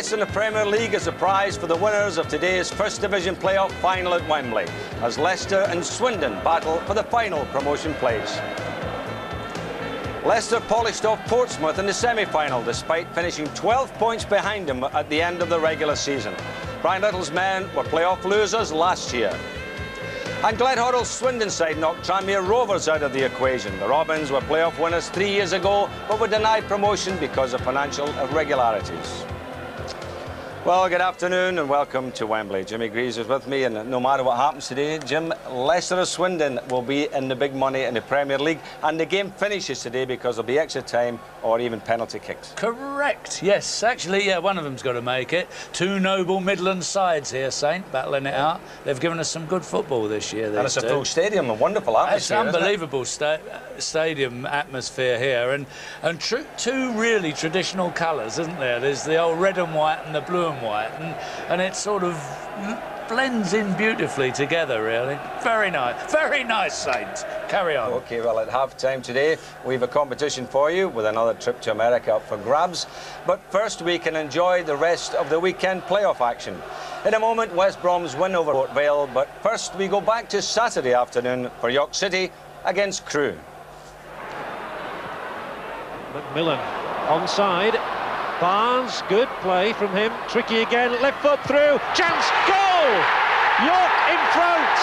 place in the Premier League is a prize for the winners of today's First Division playoff final at Wembley, as Leicester and Swindon battle for the final promotion place. Leicester polished off Portsmouth in the semi-final despite finishing 12 points behind them at the end of the regular season. Brian Little's men were playoff losers last year. And Glenn Hoddle's Swindon side knocked Tranmere Rovers out of the equation. The Robins were playoff winners three years ago, but were denied promotion because of financial irregularities. Well, good afternoon and welcome to Wembley. Jimmy Greaves is with me, and no matter what happens today, Jim, Leicester or Swindon will be in the big money in the Premier League, and the game finishes today because there'll be extra time or even penalty kicks. Correct, yes. Actually, yeah, one of them's got to make it. Two noble Midland sides here, Saint, battling it out. They've given us some good football this year. And it's a full stadium, a wonderful atmosphere. It's unbelievable sta stadium atmosphere here, and and two really traditional colours, isn't there? There's the old red and white and the blue and white, and and it sort of blends in beautifully together. Really, very nice, very nice, Saints. Carry on. Okay, well, at half time today, we have a competition for you with another trip to America up for grabs. But first, we can enjoy the rest of the weekend playoff action. In a moment, West Brom's win over Port Vale, but first, we go back to Saturday afternoon for York City against Crewe. McMillan onside. Barnes, good play from him. Tricky again, left foot through. Chance, goal! York in front!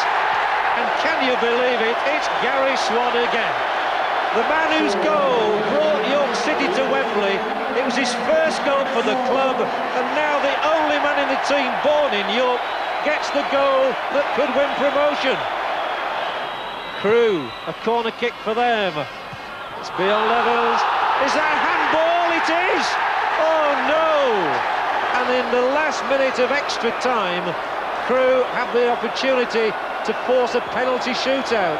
And can you believe it? It's Gary Swann again. The man whose goal brought York City to Wembley. It was his first goal for the club, and now the only man in the team born in York gets the goal that could win promotion. Crewe, a corner kick for them. It's beyond levels. Is that handball? It is! Oh no! And in the last minute of extra time, Crewe have the opportunity to force a penalty shootout.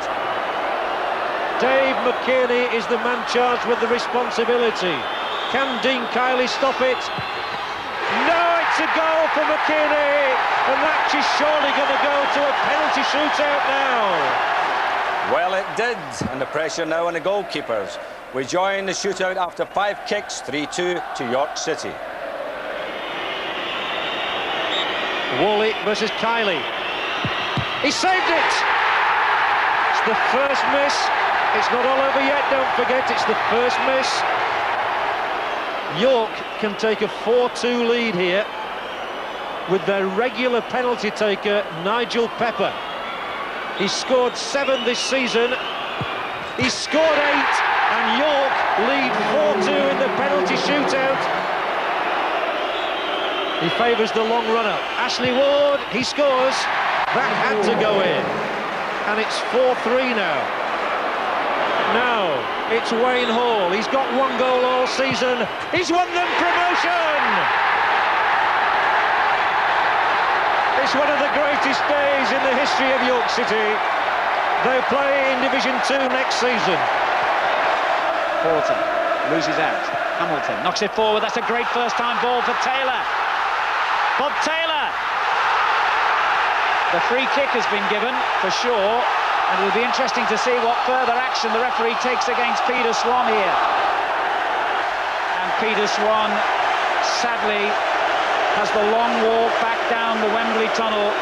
Dave McKearney is the man charged with the responsibility. Can Dean Kiely stop it? No, it's a goal for McKearney! And that is surely going to go to a penalty shootout now. Well, it did, and the pressure now on the goalkeepers. We join the shootout after five kicks, 3-2 to York City. Woolley versus Kiely. He saved it! It's the first miss. It's not all over yet, don't forget, it's the first miss. York can take a 4-2 lead here with their regular penalty taker, Nigel Pepper. He scored seven this season. He scored eight, and York lead 4-2 in the penalty shootout. He favours the long runner. Ashley Ward, he scores. That had to go in. And it's 4-3 now. Now, it's Wayne Hall. He's got one goal all season. He's won them promotion! It's one of the greatest days in the history of York City. They play in Division 2 next season. Horton loses out. Hamilton knocks it forward. That's a great first-time ball for Taylor. Bob Taylor. The free kick has been given for sure, and it'll be interesting to see what further action the referee takes against Peter Swan here. And Peter Swan, sadly, has the long walk back down the Wembley tunnel.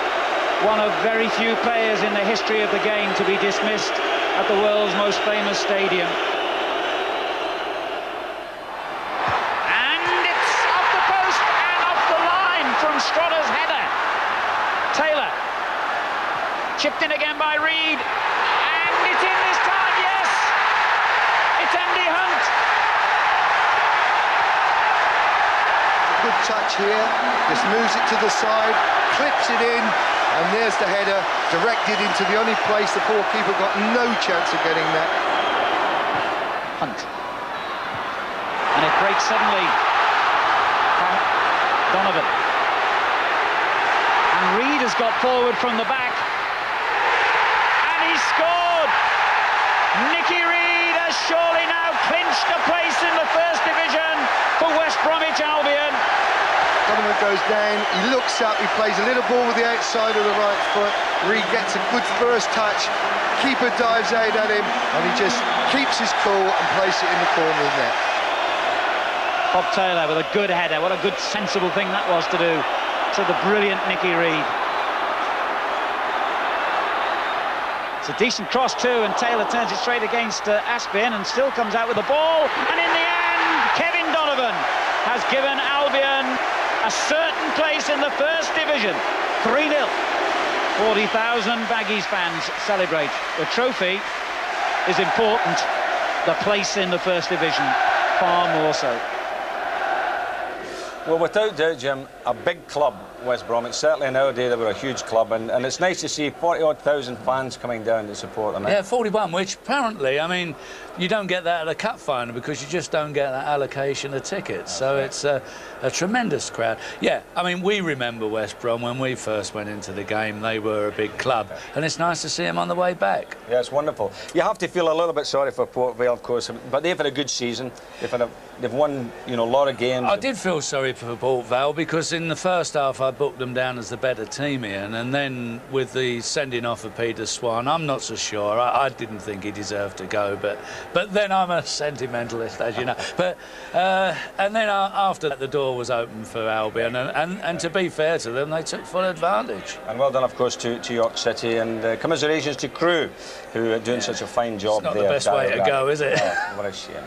One of very few players in the history of the game to be dismissed at the world's most famous stadium. And it's off the post and off the line from Strotter's header. Taylor. Chipped in again by Reid. And it's in this time, yes! It's Andy Hunt. Good touch here, just moves it to the side, clips it in, and there's the header, directed into the only place the poor keeper got no chance of getting that. Hunt. And it breaks suddenly from Donovan. And Reid has got forward from the back. And he scored! Nicky Reid has surely now clinched a place in the first division for West Bromwich Albion. Donovan goes down, he looks up, he plays a little ball with the outside of the right foot. Reid gets a good first touch, keeper dives out at him, and he just keeps his cool and places it in the corner of the net. Bob Taylor with a good header. What a good, sensible thing that was to do to the brilliant Nicky Reid. It's a decent cross too, and Taylor turns it straight against uh, Aspin and still comes out with the ball. And in the end, Kevin Donovan has given Albion a certain place in the first division. 3-0. 40,000 Baggies fans celebrate. The trophy is important. The place in the first division, far more so. Well, without doubt, Jim, a big club, West Bromwich. Certainly nowadays they were a huge club, and, and it's nice to see 40 odd thousand fans coming down to support them. Eh? Yeah, 41, which apparently, I mean, you don't get that at a cup final because you just don't get that allocation of tickets. So it's a, a tremendous crowd. Yeah, I mean, we remember West Brom when we first went into the game. They were a big club, and it's nice to see them on the way back. Yeah, it's wonderful. You have to feel a little bit sorry for Port Vale, of course, but they've had a good season. They've had a, they've won, you know, a lot of games. I did feel sorry for Port Vale because in the first half I booked them down as the better team, Ian, and then with the sending off of Peter Swan, I'm not so sure. I, I didn't think he deserved to go, but but then I'm a sentimentalist, as you know. But uh, and then after that, the door was open for Albion, and, and, and to be fair to them, they took full advantage. And well done, of course, to, to York City, and uh, commiserations to Crewe, who are doing yeah. such a fine job it's not there. the best way to go, is it? Oh, what a shame.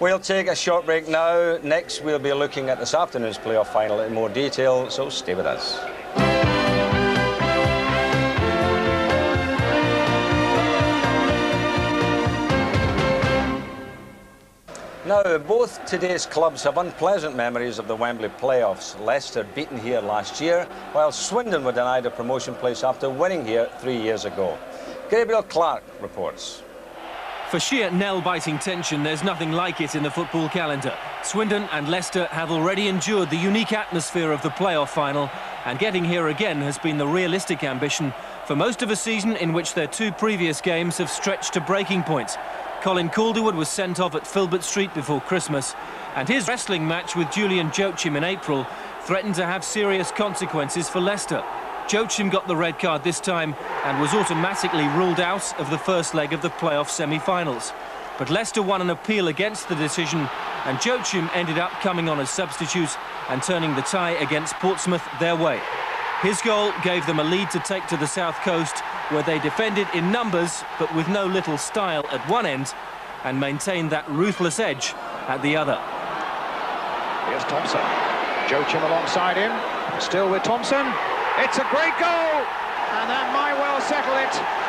We'll take a short break now. Next, we'll be looking at this afternoon's playoff final in more detail, so stay with us. Now, both today's clubs have unpleasant memories of the Wembley playoffs. Leicester beaten here last year, while Swindon were denied a promotion place after winning here three years ago. Gabriel Clarke reports. For sheer nail-biting tension, there's nothing like it in the football calendar. Swindon and Leicester have already endured the unique atmosphere of the playoff final, and getting here again has been the realistic ambition for most of a season in which their two previous games have stretched to breaking points. Colin Calderwood was sent off at Filbert Street before Christmas, and his wrestling match with Julian Joachim in April threatened to have serious consequences for Leicester. Joachim got the red card this time and was automatically ruled out of the first leg of the playoff semi-finals. But Leicester won an appeal against the decision and Joachim ended up coming on as substitute and turning the tie against Portsmouth their way. His goal gave them a lead to take to the south coast where they defended in numbers but with no little style at one end and maintained that ruthless edge at the other. Here's Thompson. Joachim alongside him. Still with Thompson. It's a great goal! And that might well settle it.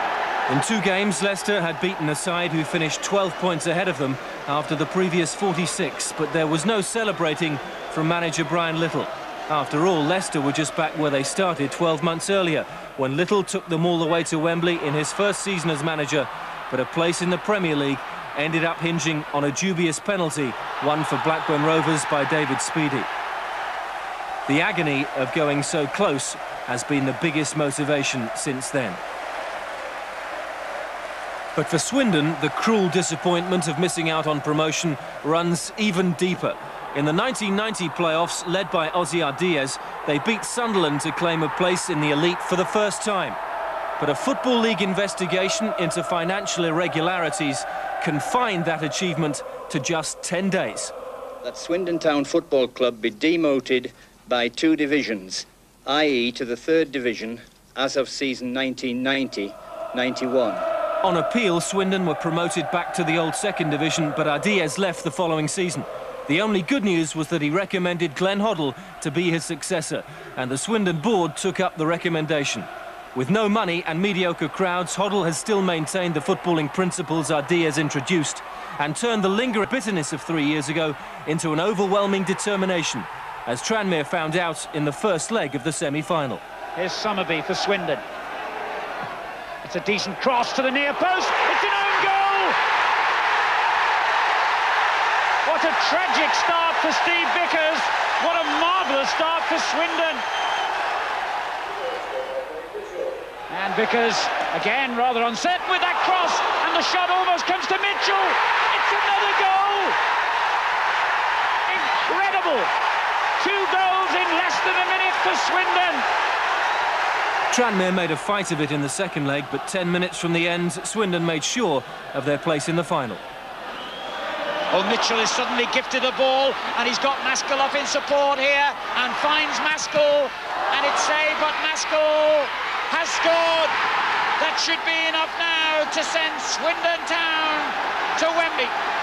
In two games, Leicester had beaten a side who finished 12 points ahead of them after the previous 46, but there was no celebrating from manager Brian Little. After all, Leicester were just back where they started 12 months earlier, when Little took them all the way to Wembley in his first season as manager, but a place in the Premier League ended up hinging on a dubious penalty, won for Blackburn Rovers by David Speedie. The agony of going so close has been the biggest motivation since then. But for Swindon, the cruel disappointment of missing out on promotion runs even deeper. In the 1990 playoffs, led by Ossie Ardiles, they beat Sunderland to claim a place in the elite for the first time. But a Football League investigation into financial irregularities confined that achievement to just 10 days. That Swindon Town Football Club be demoted by two divisions, i.e. to the third division as of season 1990-91. On appeal, Swindon were promoted back to the old second division, but Ardiles left the following season. The only good news was that he recommended Glenn Hoddle to be his successor, and the Swindon board took up the recommendation. With no money and mediocre crowds, Hoddle has still maintained the footballing principles Ardiles introduced and turned the lingering bitterness of three years ago into an overwhelming determination, as Tranmere found out in the first leg of the semi-final. Here's Summerbee for Swindon. It's a decent cross to the near post. It's an own goal! What a tragic start for Steve Vickers. What a marvellous start for Swindon. And Vickers, again, rather uncertain with that cross. And the shot almost comes to Mitchell. It's another goal. Incredible. Two goals in less than a minute for Swindon. Tranmere made a fight of it in the second leg, but 10 minutes from the end, Swindon made sure of their place in the final. Oh, Mitchell is suddenly gifted a ball, and he's got Maskell up in support here, and finds Maskell, and it's saved, but Maskell has scored. That should be enough now to send Swindon Town to Wembley.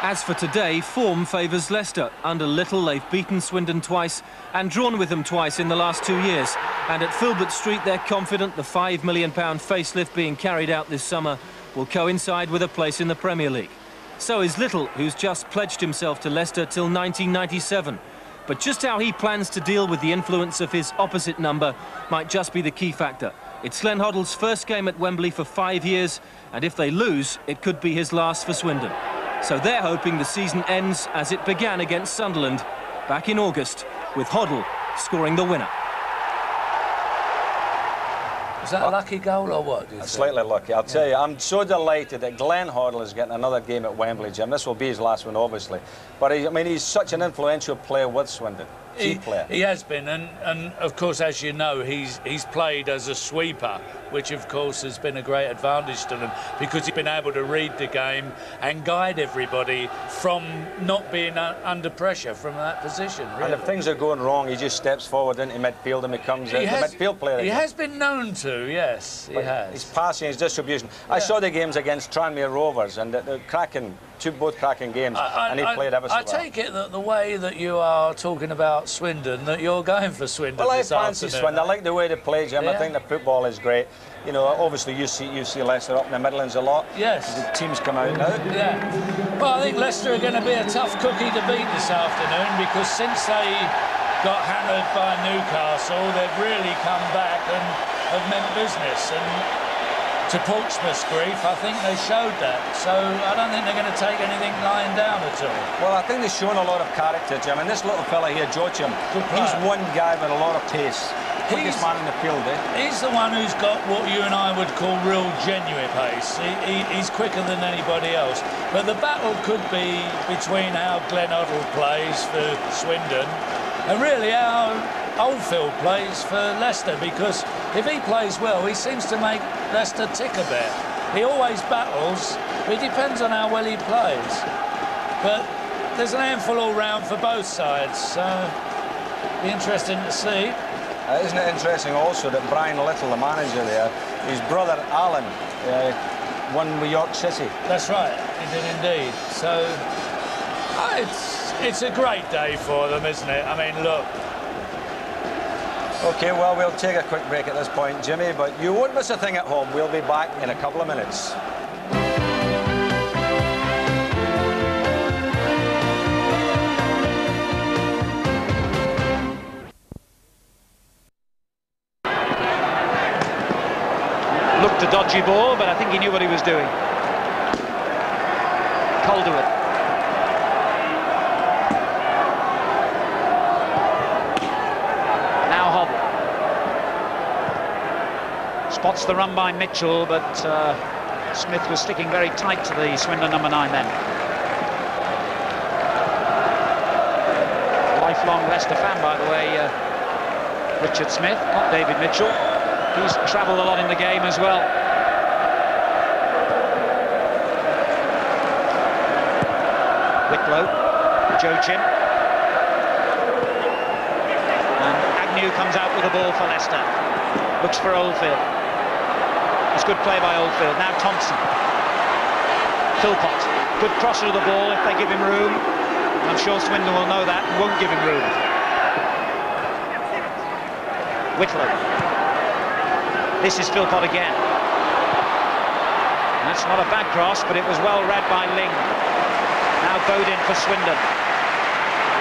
As for today, form favours Leicester. Under Little, they've beaten Swindon twice and drawn with them twice in the last two years. And at Filbert Street, they're confident the £5 million facelift being carried out this summer will coincide with a place in the Premier League. So is Little, who's just pledged himself to Leicester till 1997. But just how he plans to deal with the influence of his opposite number might just be the key factor. It's Glenn Hoddle's first game at Wembley for five years, and if they lose, it could be his last for Swindon. So they're hoping the season ends as it began against Sunderland back in August, with Hoddle scoring the winner. Was that a lucky goal or what? Slightly lucky. I'll tell you, I'm so delighted that Glenn Hoddle is getting another game at Wembley, Jim. This will be his last one, obviously. But he, I mean, he's such an influential player with Swindon. He, player. he has been, and, and of course, as you know, he's he's played as a sweeper, which of course has been a great advantage to them because he's been able to read the game and guide everybody from not being under pressure from that position. Really. And if things are going wrong, he just steps forward into midfield and becomes he a, has, midfield player. He again. has been known to, yes, he has. His passing, his distribution. Yeah. I saw the games against Tranmere Rovers and the, cracking two both cracking games, I, and he I, played ever so I well. take it that the way that you are talking about Swindon, that you're going for Swindon well, I fancy afternoon. Swindon. I eh? like the way they play, Jim. Yeah. I think the football is great. You know, obviously you see you see Leicester up in the Midlands a lot. Yes. The teams come out now. Yeah. Well, I think Leicester are going to be a tough cookie to beat this afternoon because since they got hammered by Newcastle, they've really come back and have meant business. And to Portsmouth's grief, I think they showed that. So I don't think they're going to take anything lying down at all. Well, I think they've shown a lot of character, Jim. And this little fella here, Joachim, he's one guy with a lot of pace. Quickest man in the field, eh? He's the one who's got what you and I would call real genuine pace. He, he, he's quicker than anybody else. But the battle could be between how Glenn Hoddle plays for Swindon and really how Oldfield plays for Leicester because if he plays well, he seems to make Leicester tick a bit. He always battles, but it depends on how well he plays. But there's an handful all round for both sides, so be interesting to see. Uh, isn't it interesting also that Brian Little, the manager there, his brother Alan uh, won with York City? That's right, he did indeed. So uh, it's it's a great day for them, isn't it? I mean, look, OK, well, we'll take a quick break at this point, Jimmy, but you won't miss a thing at home. We'll be back in a couple of minutes. Looked a dodgy ball, but I think he knew what he was doing. Calderwood. Spots the run by Mitchell, but uh, Smith was sticking very tight to the Swindon number nine then. Lifelong Leicester fan, by the way, uh, Richard Smith, not David Mitchell. He's travelled a lot in the game as well. Whitlow, Joachim. And Agnew comes out with the ball for Leicester. Looks for Oldfield. Good play by Oldfield. Now Thompson. Philpott. Good crosser of the ball if they give him room. I'm sure Swindon will know that and won't give him room. Whitlow. This is Philpott again. That's not a bad cross, but it was well read by Ling. Now Bodin for Swindon.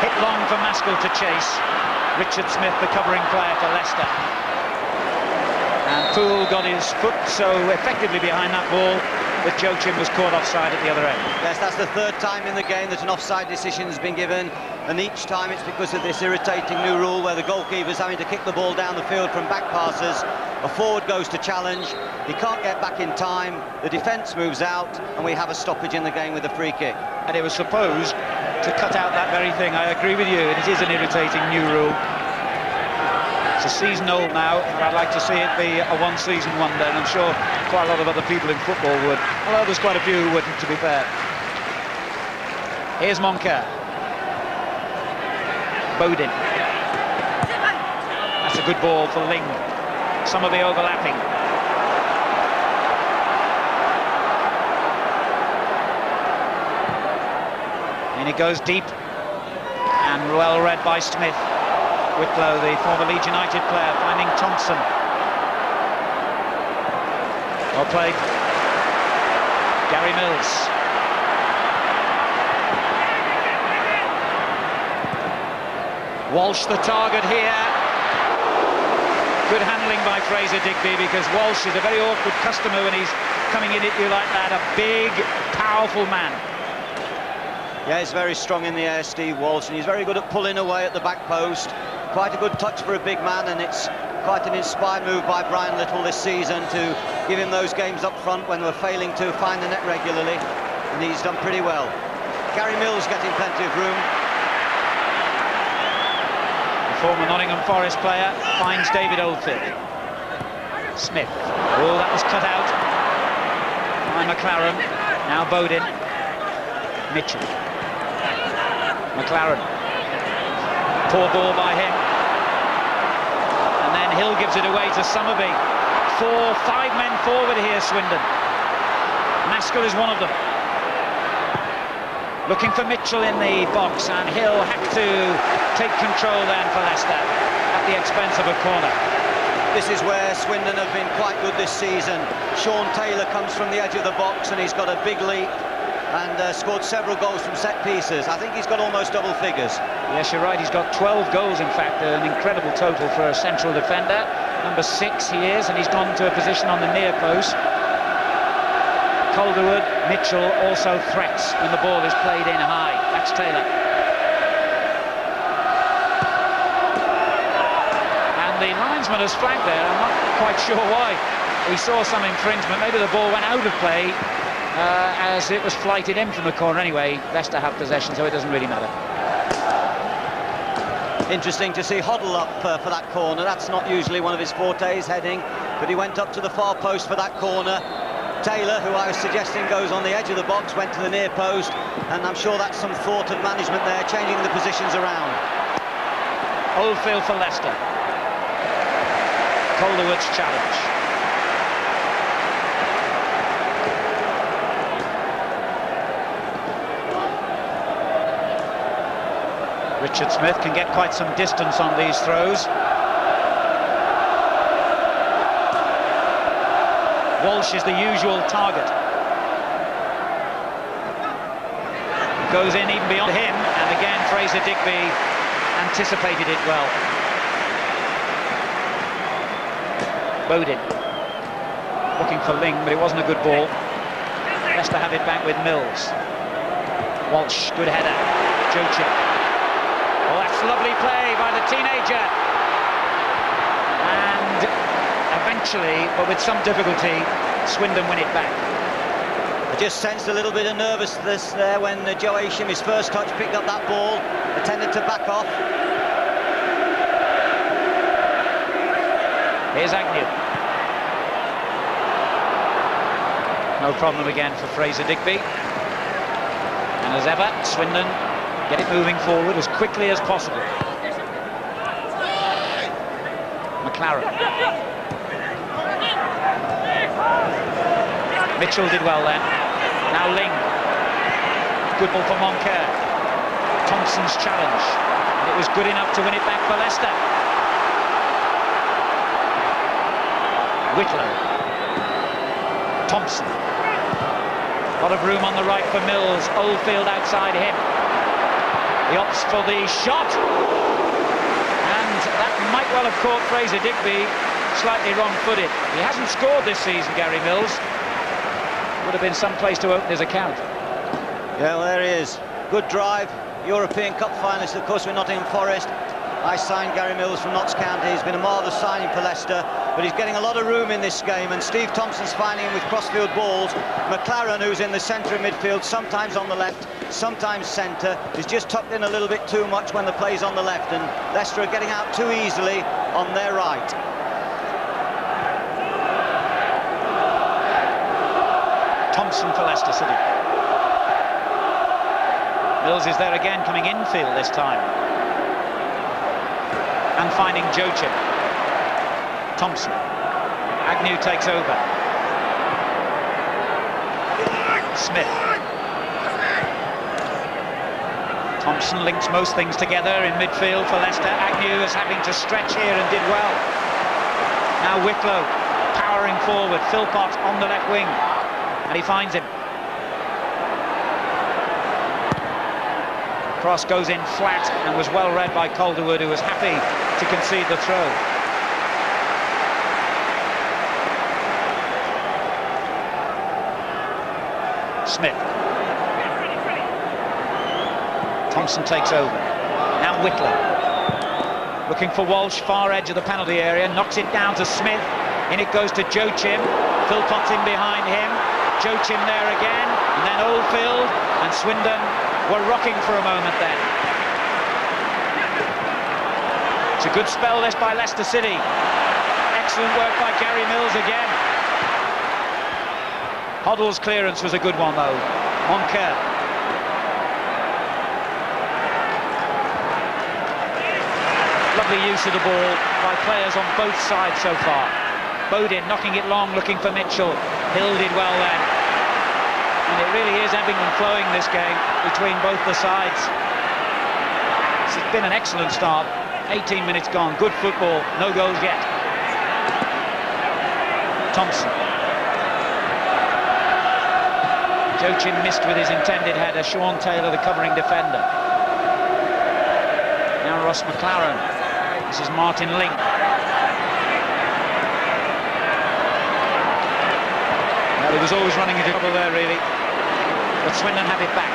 Hit long for Maskell to chase. Richard Smith, the covering player for Leicester. And Poole got his foot so effectively behind that ball that Joachim was caught offside at the other end. Yes, that's the third time in the game that an offside decision has been given, and each time it's because of this irritating new rule where the goalkeeper's having to kick the ball down the field from back passes. A forward goes to challenge, he can't get back in time, the defence moves out, and we have a stoppage in the game with a free kick. And it was supposed to cut out that very thing. I agree with you, it is an irritating new rule. A season old now, and I'd like to see it be a one-season wonder, and I'm sure quite a lot of other people in football would, although there's quite a few who wouldn't, to be fair. Here's Moncur. Bodin. That's a good ball for Ling. Some of the overlapping. And it goes deep. And well read by Smith. Whitlow, the former Leeds United player, finding Thompson. Well played. Gary Mills. Walsh the target here. Good handling by Fraser Digby because Walsh is a very awkward customer when he's coming in at you like that. A big, powerful man. Yeah, he's very strong in the air, Steve Walsh, and he's very good at pulling away at the back post. Quite a good touch for a big man, and it's quite an inspired move by Brian Little this season to give him those games up front when they were failing to find the net regularly, and he's done pretty well. Gary Mills getting plenty of room. The former Nottingham Forest player finds David Oldfield. Smith. Oh, that was cut out by McLaren. Now Bodin. Mitchell. McLaren. Poor ball by him. Hill gives it away to Summerbee. Four, five men forward here, Swindon. Maskell is one of them. Looking for Mitchell in the box, and Hill had to take control then for Leicester at the expense of a corner. This is where Swindon have been quite good this season. Shaun Taylor comes from the edge of the box and he's got a big leap and uh, scored several goals from set pieces. I think he's got almost double figures. Yes, you're right. He's got 12 goals, in fact, an incredible total for a central defender. Number six he is, and he's gone to a position on the near post. Calderwood, Mitchell also threats when the ball is played in high. That's Taylor. And the linesman has flagged there. I'm not quite sure why. He saw some infringement. Maybe the ball went out of play uh, as it was flighted in from the corner. Anyway, Leicester have possession, so it doesn't really matter. Interesting to see Hoddle up uh, for that corner. That's not usually one of his fortes, heading, but he went up to the far post for that corner. Taylor, who I was suggesting goes on the edge of the box, went to the near post, and I'm sure that's some thought of management there, changing the positions around. Oldfield for Leicester. Calderwood's challenge. Richard Smith can get quite some distance on these throws. Walsh is the usual target. Goes in even beyond him, and again Fraser Digby anticipated it well. Bodin looking for Ling, but it wasn't a good ball. Leicester have it back with Mills. Walsh, good header. Joe Oh, that's lovely play by the teenager. And eventually, but with some difficulty, Swindon win it back. I just sensed a little bit of nervousness there when uh, Joachim, his first touch, picked up that ball, attended to back off. Here's Agnew. No problem again for Fraser Digby. And as ever, Swindon get it moving forward as quickly as possible. McLaren. Mitchell did well then. Now Ling. Good ball for Moncur. Thompson's challenge. And it was good enough to win it back for Leicester. Whitlow. Thompson. A lot of room on the right for Mills. Oldfield outside him. He opts for the shot. And that might well have caught Fraser Digby slightly wrong-footed. He hasn't scored this season, Gary Mills. Would have been some place to open his account. Yeah, well, there he is. Good drive. European Cup finalist, of course, we're Nottingham Forest. I signed Gary Mills from Notts County. He's been a marvellous signing for Leicester, but he's getting a lot of room in this game, and Steve Thompson's finding him with crossfield balls. McLaren, who's in the centre of midfield, sometimes on the left, sometimes centre, is just tucked in a little bit too much when the play's on the left, and Leicester are getting out too easily on their right. Thompson for Leicester City. Mills is there again, coming infield this time. And finding Joachim. Thompson. Agnew takes over. Smith. Thompson links most things together in midfield for Leicester. Agnew is having to stretch here and did well. Now Whitlow powering forward. Philpott on the left wing. And he finds him. Cross goes in flat and was well read by Calderwood, who was happy to concede the throw. Smith. Thompson takes over. Now Whitlow. Looking for Walsh, far edge of the penalty area, knocks it down to Smith. In it goes to Joachim. Philpott's in behind him. Joe Joachim there again, and then Oldfield and Swindon were rocking for a moment then. It's a good spell this by Leicester City. Excellent work by Gary Mills again. Hoddle's clearance was a good one though. Moncur. Lovely use of the ball by players on both sides so far. Bodin knocking it long, looking for Mitchell. Hill did well then. And it really is ebbing and flowing this game between both the sides. It's been an excellent start. 18 minutes gone. Good football. No goals yet. Thompson. Joachim missed with his intended header. Shaun Taylor, the covering defender. Now Ross McClaren. This is Martin Ling. Well, he was always running into trouble there, really but Swindon have it back.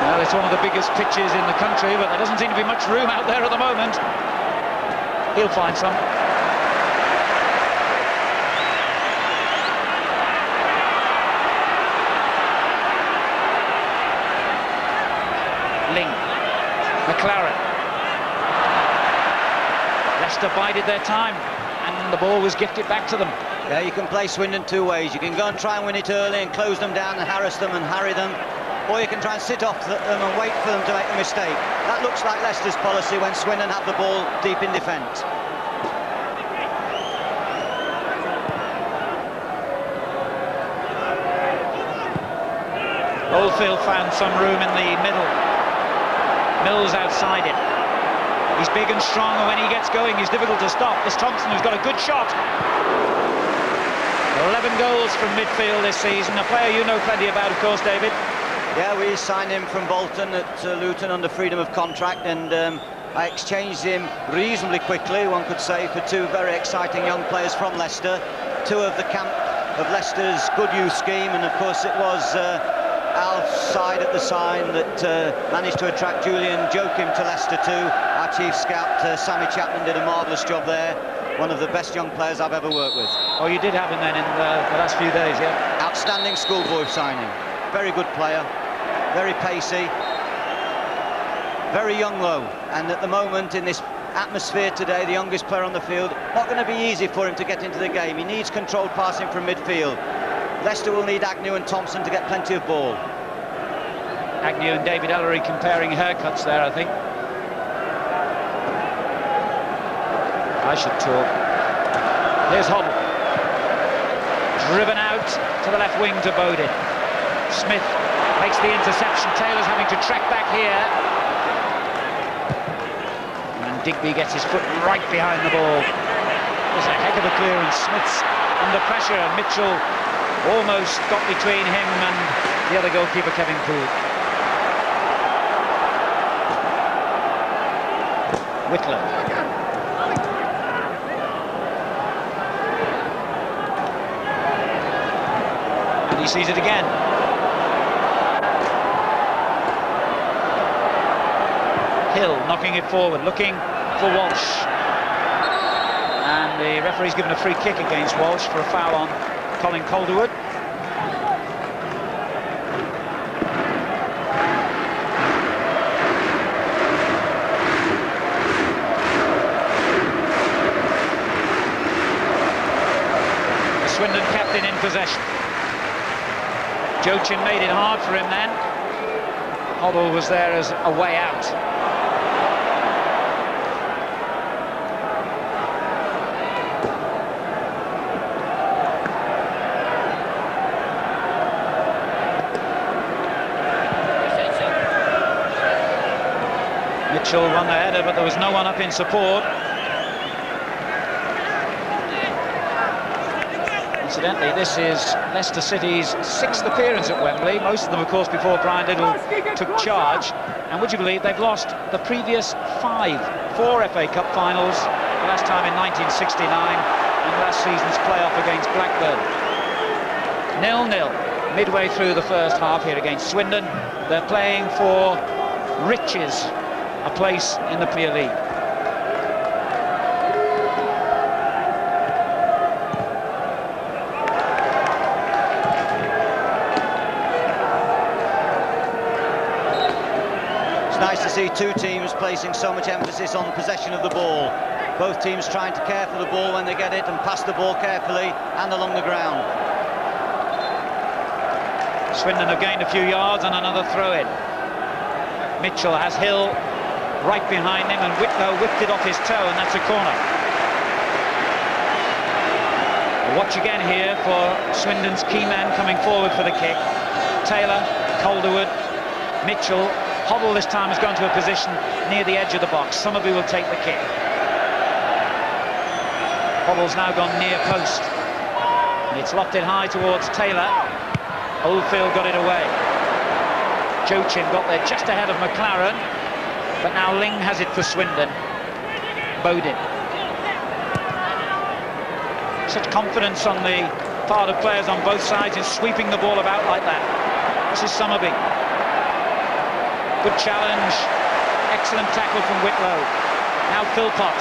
Well, it's one of the biggest pitches in the country, but there doesn't seem to be much room out there at the moment. He'll find some. Ling. McClaren. Leicester bided their time and the ball was gifted back to them. Yeah, you can play Swindon two ways. You can go and try and win it early and close them down and harass them and harry them, or you can try and sit off them and wait for them to make a mistake. That looks like Leicester's policy when Swindon have the ball deep in defence. Oldfield found some room in the middle. Mills outside it. He's big and strong, and when he gets going, he's difficult to stop. This Thompson, who's got a good shot. 11 goals from midfield this season. A player you know plenty about, of course, David. Yeah, we signed him from Bolton at uh, Luton under freedom of contract, and um, I exchanged him reasonably quickly, one could say, for two very exciting young players from Leicester. Two of the camp of Leicester's good youth scheme, and of course it was uh, side at the sign that uh, managed to attract Julian Joachim to Leicester too chief scout, uh, Sammy Chapman, did a marvellous job there. One of the best young players I've ever worked with. Oh, you did have him then in the, the last few days, yeah? Outstanding schoolboy signing. Very good player, very pacey, very young though. And at the moment, in this atmosphere today, the youngest player on the field, not going to be easy for him to get into the game. He needs controlled passing from midfield. Leicester will need Agnew and Thompson to get plenty of ball. Agnew and David Elleray comparing haircuts there, I think. I should talk. Here's Hoddle. Driven out to the left wing to Bodin. Smith makes the interception. Taylor's having to track back here. And Digby gets his foot right behind the ball. There's a heck of a clearance. Smith's under pressure. Mitchell almost got between him and the other goalkeeper, Kevin Poole. Whitlow sees it again. Hill knocking it forward, looking for Walsh. And the referee's given a free kick against Walsh for a foul on Colin Calderwood. The Swindon captain in possession. Joachim made it hard for him then. Hoddle was there as a way out. Mitchell won the header, but there was no one up in support. Incidentally, this is Leicester City's sixth appearance at Wembley, most of them, of course, before Brian Little took charge. And would you believe they've lost the previous five, four FA Cup finals, the last time in 1969, and last season's playoff against Blackburn. Nil-nil, midway through the first half here against Swindon. They're playing for riches, a place in the Premier League. See two teams placing so much emphasis on possession of the ball. Both teams trying to care for the ball when they get it and pass the ball carefully and along the ground. Swindon have gained a few yards and another throw-in. Mitchell has Hill right behind him and Whitlow whipped it off his toe and that's a corner. Watch again here for Swindon's key man coming forward for the kick. Taylor, Calderwood, Mitchell Hoddle this time has gone to a position near the edge of the box. Summerbee will take the kick. Hoddle's now gone near post. And it's lofted high towards Taylor. Oldfield got it away. Joachim got there just ahead of McLaren. But now Ling has it for Swindon. Bodin. Such confidence on the part of players on both sides in sweeping the ball about like that. This is Summerbee. Good challenge. Excellent tackle from Whitlow. Now Philpott.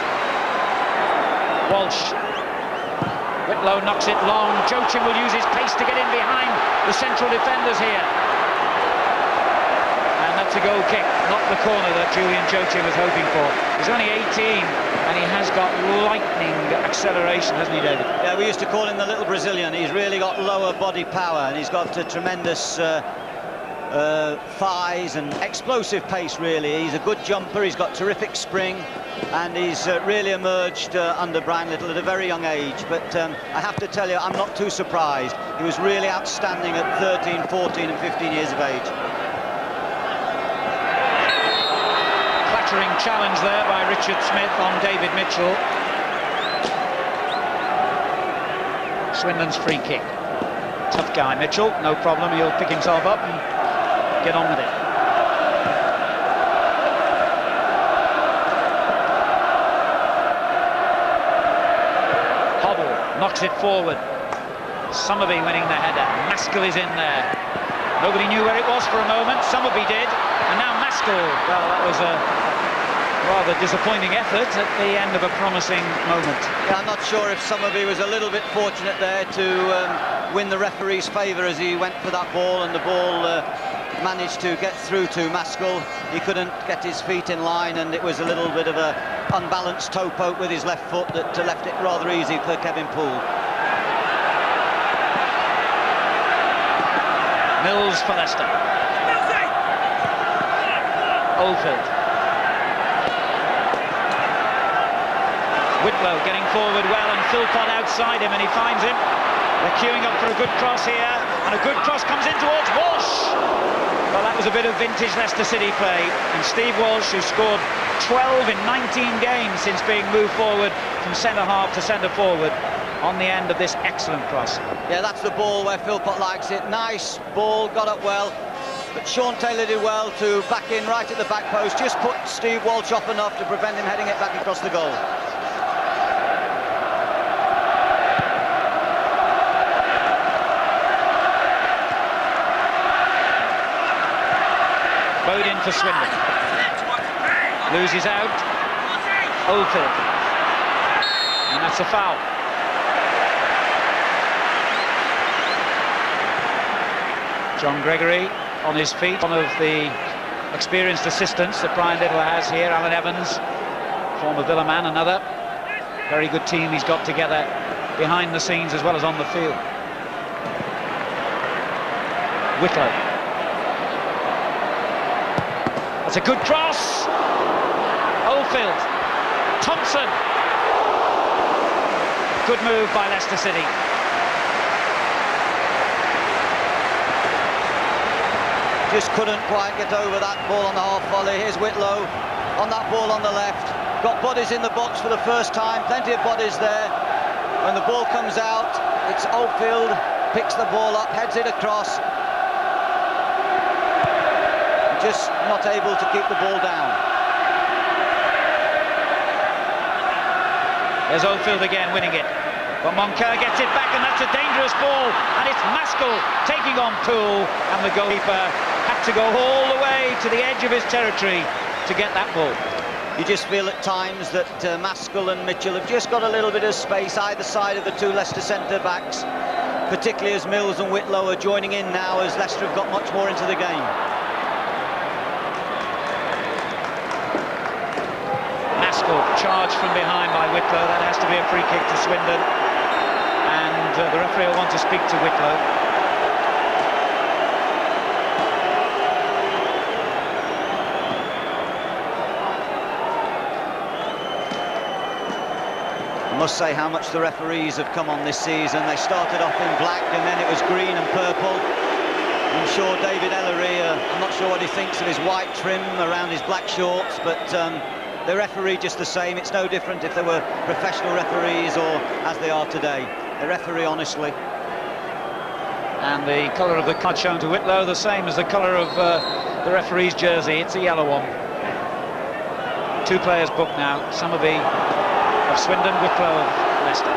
Walsh. Whitlow knocks it long. Joachim will use his pace to get in behind the central defenders here. And that's a goal kick, not the corner that Julian Joachim was hoping for. He's only 18 and he has got lightning acceleration, hasn't he, David? Yeah, we used to call him the little Brazilian. He's really got lower body power and he's got a tremendous uh, uh, thighs and explosive pace really. He's a good jumper. He's got terrific spring. And he's uh, really emerged uh, under Brian Little at a very young age. But um, I have to tell you I'm not too surprised. He was really outstanding at 13 14 and 15 years of age. Clattering challenge there by Richard Smith on David Mitchell. Swindon's free kick. Tough guy Mitchell. No problem. He'll pick himself up and get on with it. Hoddle knocks it forward. Summerbee winning the header. Maskell is in there. Nobody knew where it was for a moment. Summerbee did. And now Maskell. Well, that was a rather disappointing effort at the end of a promising moment. Yeah, I'm not sure if Summerbee was a little bit fortunate there to um, win the referee's favour as he went for that ball and the ball uh, managed to get through to Maskell. He couldn't get his feet in line and it was a little bit of a unbalanced toe poke with his left foot that uh, left it rather easy for Kevin Poole. Mills for Leicester. Oldfield. Whitlow getting forward well and Philpott outside him and he finds him. They're queuing up for a good cross here and a good cross comes in towards Walsh. Well, that was a bit of vintage Leicester City play. And Steve Walsh, who scored 12 in 19 games since being moved forward from centre-half to centre-forward, on the end of this excellent cross. Yeah, that's the ball where Philpott likes it. Nice ball, got up well. But Shaun Taylor did well to back in right at the back post, just put Steve Walsh off enough to prevent him heading it back across the goal. Bodin for Swindon. Loses out. Oldfield. And that's a foul. John Gregory on his feet, one of the experienced assistants that Brian Little has here, Alan Evans, former Villa man, another. Very good team he's got together behind the scenes as well as on the field. Whitlow. That's a good cross. Oldfield. Thompson. Good move by Leicester City. Just couldn't quite get over that ball on the half volley. Here's Whitlow on that ball on the left. Got bodies in the box for the first time, plenty of bodies there. When the ball comes out, it's Oldfield, picks the ball up, heads it across. Just not able to keep the ball down. There's Oldfield again winning it. But Moncur gets it back and that's a dangerous ball. And it's Maskell taking on Poole and the goalkeeper had to go all the way to the edge of his territory to get that ball. You just feel at times that uh, Maskell and Mitchell have just got a little bit of space either side of the two Leicester centre-backs, particularly as Mills and Whitlow are joining in now as Leicester have got much more into the game. Charged from behind by Whitlow. That has to be a free kick to Swindon. And uh, the referee will want to speak to Whitlow. I must say how much the referees have come on this season. They started off in black and then it was green and purple. I'm sure David Elleray, uh, I'm not sure what he thinks of his white trim around his black shorts, but um, the referee just the same. It's no different if they were professional referees or as they are today. The referee, honestly. And the colour of the card shown to Whitlow, the same as the colour of uh, the referee's jersey. It's a yellow one. Two players booked now. Summerbee of Swindon, Whitlow of Leicester.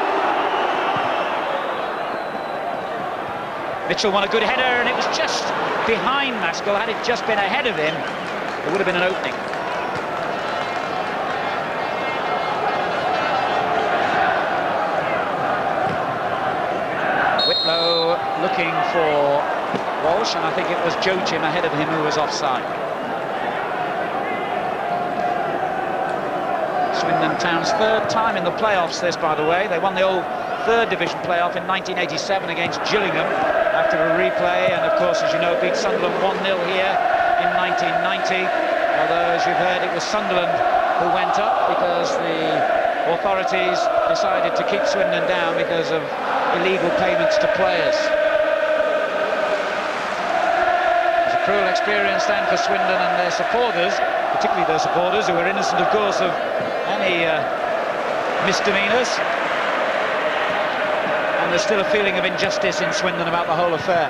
Mitchell won a good header and it was just behind Maskell. Had it just been ahead of him, there would have been an opening. Whitlow looking for Walsh and I think it was Joachim ahead of him who was offside. Swindon Town's third time in the playoffs this, by the way. They won the old third division playoff in 1987 against Gillingham after a replay, and of course, as you know, beat Sunderland 1-0 here in 1990. Although, as you've heard, it was Sunderland who went up because the authorities decided to keep Swindon down because of illegal payments to players. Cruel experience then for Swindon and their supporters, particularly their supporters, who were innocent, of course, of any uh, misdemeanours. And there's still a feeling of injustice in Swindon about the whole affair.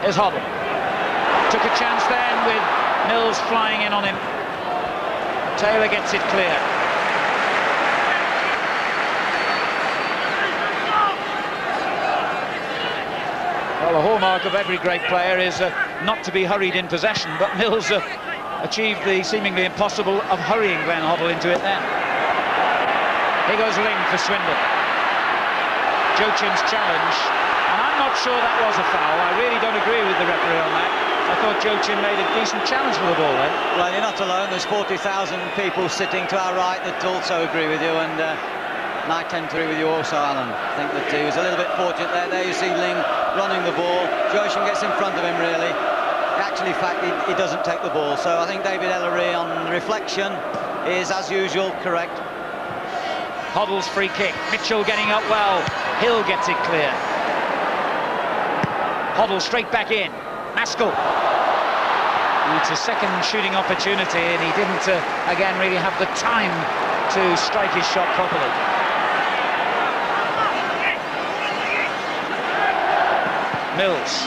Here's Hoddle. Took a chance then with Mills flying in on him. Taylor gets it clear. Well, the hallmark of every great player is uh, not to be hurried in possession, but Mills uh, achieved the seemingly impossible of hurrying Glenn Hoddle into it then. Here goes Ling for Swindon. Joachim's challenge, and I'm not sure that was a foul. I really don't agree with the referee on that. I thought Joachim made a decent challenge for the ball then. Well, you're not alone. There's 40,000 people sitting to our right that also agree with you, and, uh, and I tend to agree with you also, Alan. I think that he was a little bit fortunate there. There you see Ling running the ball. Joachim gets in front of him, really actually fact he, he, doesn't take the ball. So I think David Elleray, on reflection is, as usual, correct. Hoddle's free kick. Mitchell getting up well. Hill gets it clear. Hoddle straight back in. Maskell. It's a second shooting opportunity and he didn't, uh, again, really have the time to strike his shot properly. Mills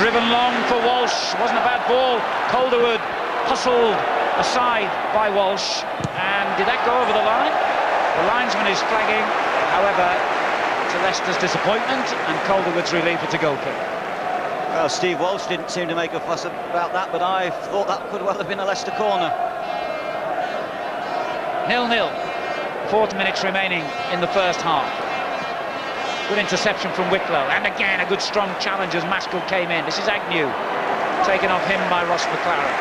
Driven long for Walsh. Wasn't a bad ball. Calderwood hustled aside by Walsh. And did that go over the line? The linesman is flagging. However, to Leicester's disappointment and Calderwood's relief, it's a goal kick. Well, Steve Walsh didn't seem to make a fuss about that, but I thought that could well have been a Leicester corner. Nil-nil. 40 minutes remaining in the first half. Good interception from Whitlow. And again, a good strong challenge as Maskell came in. This is Agnew. Taken off him by Ross McClaren.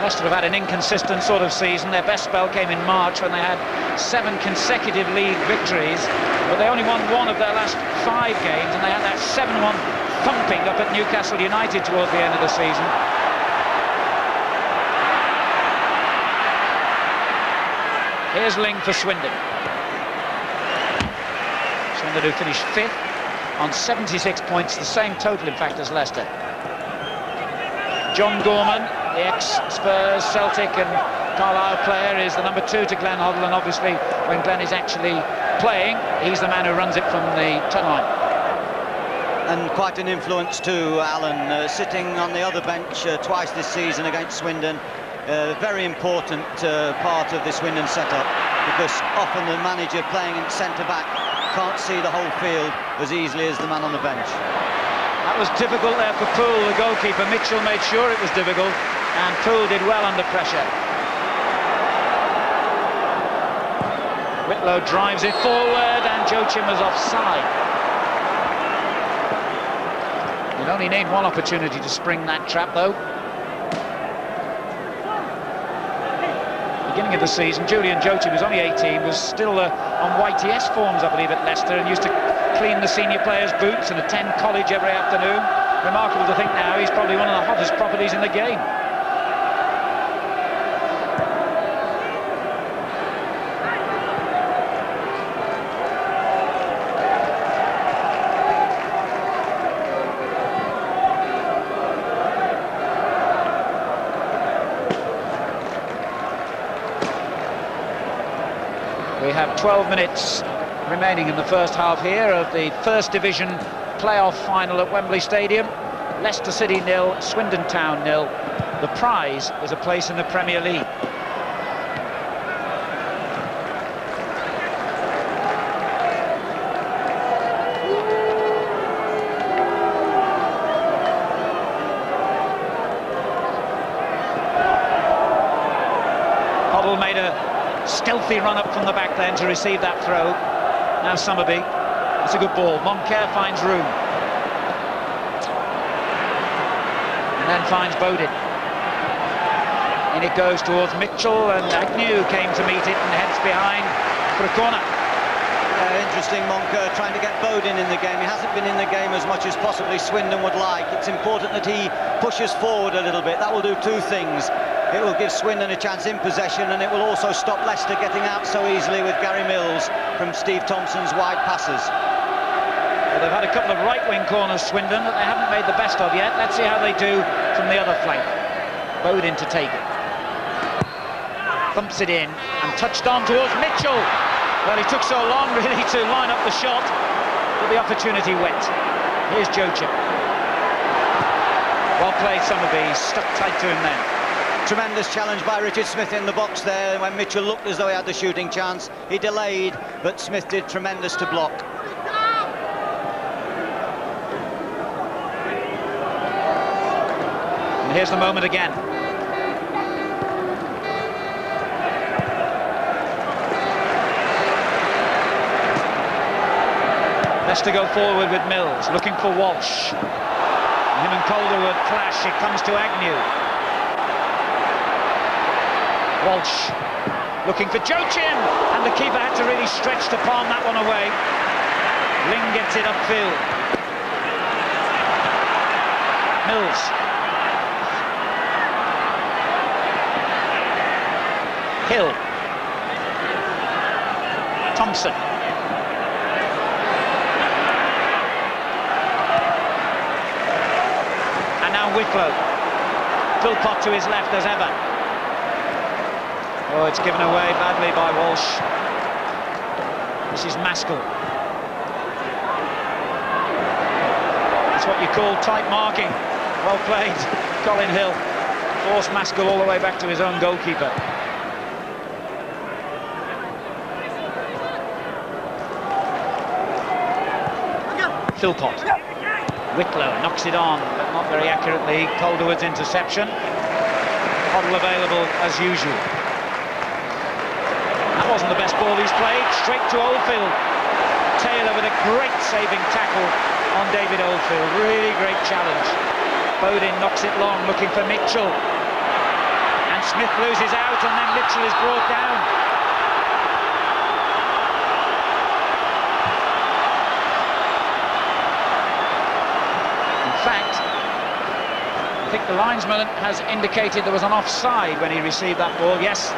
Leicester have had an inconsistent sort of season. Their best spell came in March when they had seven consecutive league victories, but they only won one of their last five games, and they had that 7-1 thumping up at Newcastle United towards the end of the season. Here's Ling for Swindon. Swindon who finished fifth on 76 points, the same total, in fact, as Leicester. John Gorman, the ex-Spurs, Celtic and Carlisle player, is the number two to Glenn Hoddle, and obviously when Glenn is actually playing, he's the man who runs it from the line. And quite an influence too, Alan, uh, sitting on the other bench uh, twice this season against Swindon. A uh, very important uh, part of the Swindon setup because often the manager playing in centre-back can't see the whole field as easily as the man on the bench. That was difficult there for Poole, the goalkeeper. Mitchell made sure it was difficult, and Poole did well under pressure. Whitlow drives it forward, and Joachim was offside. You'd only need one opportunity to spring that trap, though. Beginning of the season, Julian Joachim, who's only 18, was still uh, on YTS forms, I believe, at Leicester, and used to clean the senior players' boots and attend college every afternoon. Remarkable to think now he's probably one of the hottest properties in the game. 12 minutes remaining in the first half here of the First Division playoff final at Wembley Stadium. Leicester City nil, Swindon Town nil. The prize is a place in the Premier League. Hoddle made a stealthy run up from the back then to receive that throw. Now Summerbee. It's a good ball. Moncur finds room. And then finds Bodin. And it goes towards Mitchell, and Agnew came to meet it and heads behind for a corner. Uh, interesting, Moncur trying to get Bodin in the game. He hasn't been in the game as much as possibly Swindon would like. It's important that he pushes forward a little bit. That will do two things. It will give Swindon a chance in possession and it will also stop Leicester getting out so easily with Gary Mills from Steve Thompson's wide passes. Well, they've had a couple of right-wing corners, Swindon, that they haven't made the best of yet. Let's see how they do from the other flank. Bodin to take it. Thumps it in and touched on towards Mitchell. Well, he took so long, really, to line up the shot, but the opportunity went. Here's Joachim. Well played, Summerbee. Stuck tight to him then. Tremendous challenge by Richard Smith in the box there when Mitchell looked as though he had the shooting chance. He delayed, but Smith did tremendous to block. And here's the moment again. Leicester go forward with Mills, looking for Walsh. Him and Calderwood clash, it comes to Agnew. Walsh looking for Joachim, and the keeper had to really stretch to palm that one away. Ling gets it upfield. Mills. Hill. Thompson. And now Whitlow. Philpott to his left as ever. Oh, it's given away badly by Walsh. This is Maskell. That's what you call tight marking. Well played, Colin Hill. Forced Maskell all the way back to his own goalkeeper. Philpott. Whitlow knocks it on, but not very accurately. Calderwood's interception. Hoddle available as usual wasn't the best ball he's played. Straight to Oldfield. Taylor with a great saving tackle on David Oldfield. Really great challenge. Bodin knocks it long, looking for Mitchell. And Smith loses out and then Mitchell is brought down. In fact, I think the linesman has indicated there was an offside when he received that ball. Yes,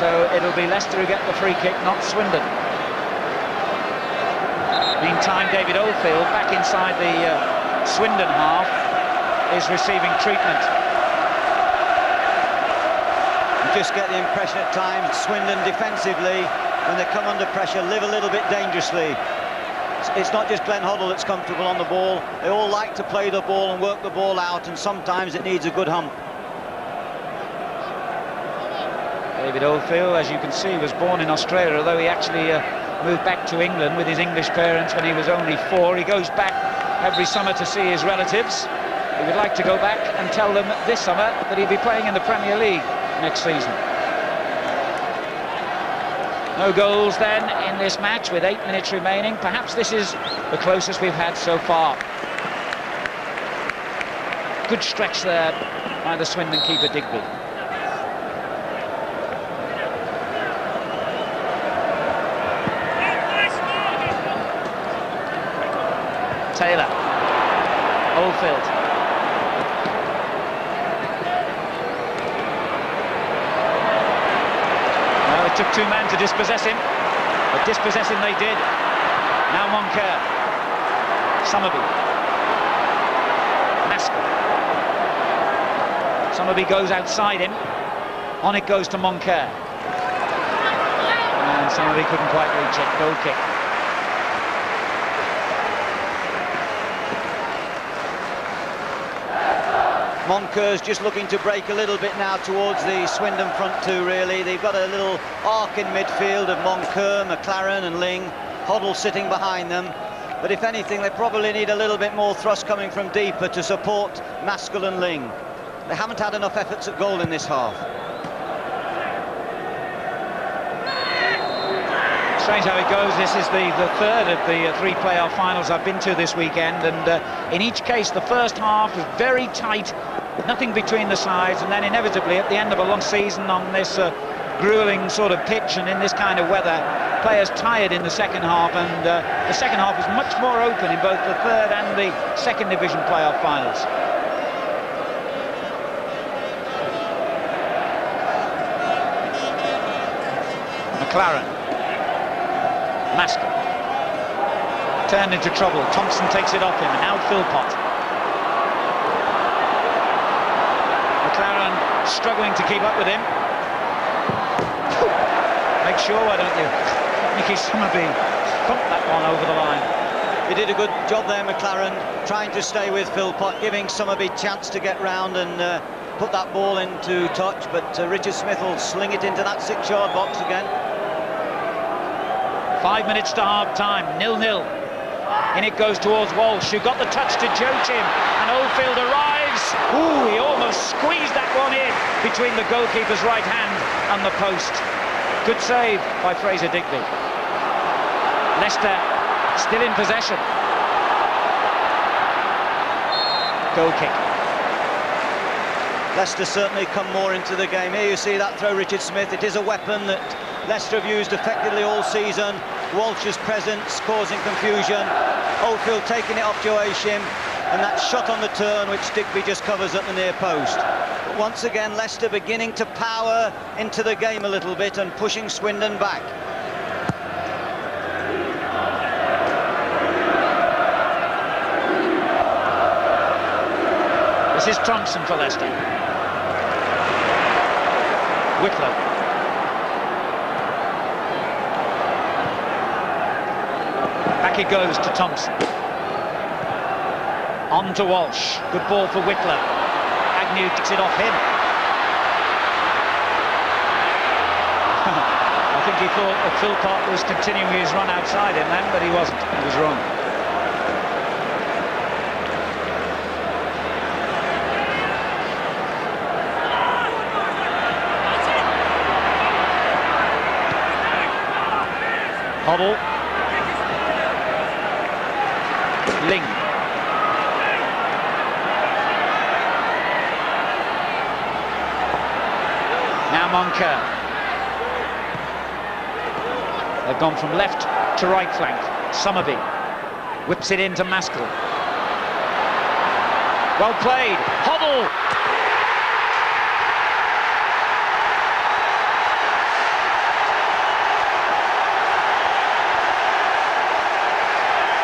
so it'll be Leicester who get the free kick, not Swindon. Meantime, David Oldfield, back inside the uh, Swindon half, is receiving treatment. You just get the impression at times Swindon defensively, when they come under pressure, live a little bit dangerously. It's, not just Glenn Hoddle that's comfortable on the ball. They all like to play the ball and work the ball out, and sometimes it needs a good hump. David Oldfield, as you can see, was born in Australia, although he actually uh, moved back to England with his English parents when he was only four. He goes back every summer to see his relatives. He would like to go back and tell them this summer that he'll be playing in the Premier League next season. No goals then in this match with eight minutes remaining. Perhaps this is the closest we've had so far. Good stretch there by the Swindon keeper Digby. Taylor. Oldfield. Well, it took two men to dispossess him, but dispossess him they did. Now Moncur. Summerbee. Maskell. Summerbee goes outside him. On it goes to Moncur. And Summerbee couldn't quite reach it. Goal kick. Moncur's just looking to break a little bit now towards the Swindon front two, really. They've got a little arc in midfield of Moncur, McLaren and Ling. Hoddle sitting behind them. But if anything, they probably need a little bit more thrust coming from deeper to support Maskell and Ling. They haven't had enough efforts at goal in this half. strange how it goes. This is the, the third of the uh, three playoff finals I've been to this weekend, and uh, in each case, the first half was very tight, nothing between the sides, and then inevitably, at the end of a long season on this uh, grueling sort of pitch and in this kind of weather, players tired in the second half, and uh, the second half was much more open in both the third and the second division playoff finals. McLaren. Maskell. Turned into trouble. Thompson takes it off him, and now Philpott. McLaren struggling to keep up with him. Make sure, why don't you? Nicky Summerbee thumped that one over the line. He did a good job there, McLaren, trying to stay with Philpott, giving Summerbee chance to get round and uh, put that ball into touch, but uh, Richard Smith will sling it into that six-yard box again. Five minutes to half-time, nil-nil. In it goes towards Walsh, who got the touch to Joachim, and Oldfield arrives. Ooh, he almost squeezed that one in between the goalkeeper's right hand and the post. Good save by Fraser Digby. Leicester still in possession. Goal kick. Leicester certainly come more into the game. Here you see that throw, Richard Smith. It is a weapon that Leicester have used effectively all season. Walsh's presence causing confusion. Oldfield taking it off Joachim. And that shot on the turn, which Digby just covers at the near post. But once again, Leicester beginning to power into the game a little bit and pushing Swindon back. This is Thompson for Leicester. Whitlow. Back it goes to Thompson. On to Walsh. Good ball for Whitlow. Agnew kicks it off him. I think he thought that Philpott was continuing his run outside him then, but he wasn't. He was wrong. Hoddle. Ling. Moncur. They've gone from left to right flank. Summerbee whips it into Maskell. Well played. Hoddle.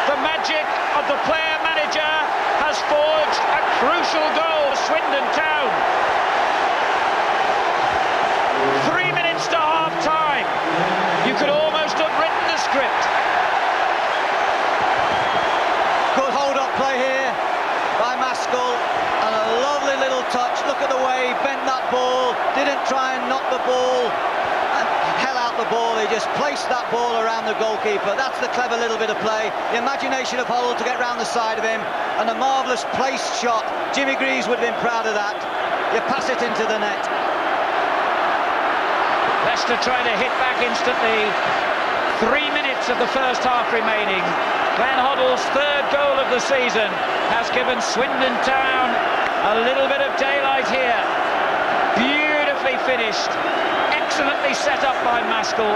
The magic of the player manager has forged a crucial goal for Swindon Town. Three minutes to half time. You could almost have written the script. Good hold-up play here by Maskell, and a lovely little touch. Look at the way he bent that ball, didn't try and knock the ball, and held out the ball. He just placed that ball around goalkeeper. That's the clever little bit of play. The imagination of Hoddle to get round the side of him, and a marvellous placed shot. Jimmy Greaves would have been proud of that. You pass it into the net. Leicester trying to hit back instantly. Three minutes of the first half remaining. Glenn Hoddle's third goal of the season has given Swindon Town a little bit of daylight here. Beautifully finished, excellently set up by Maskell.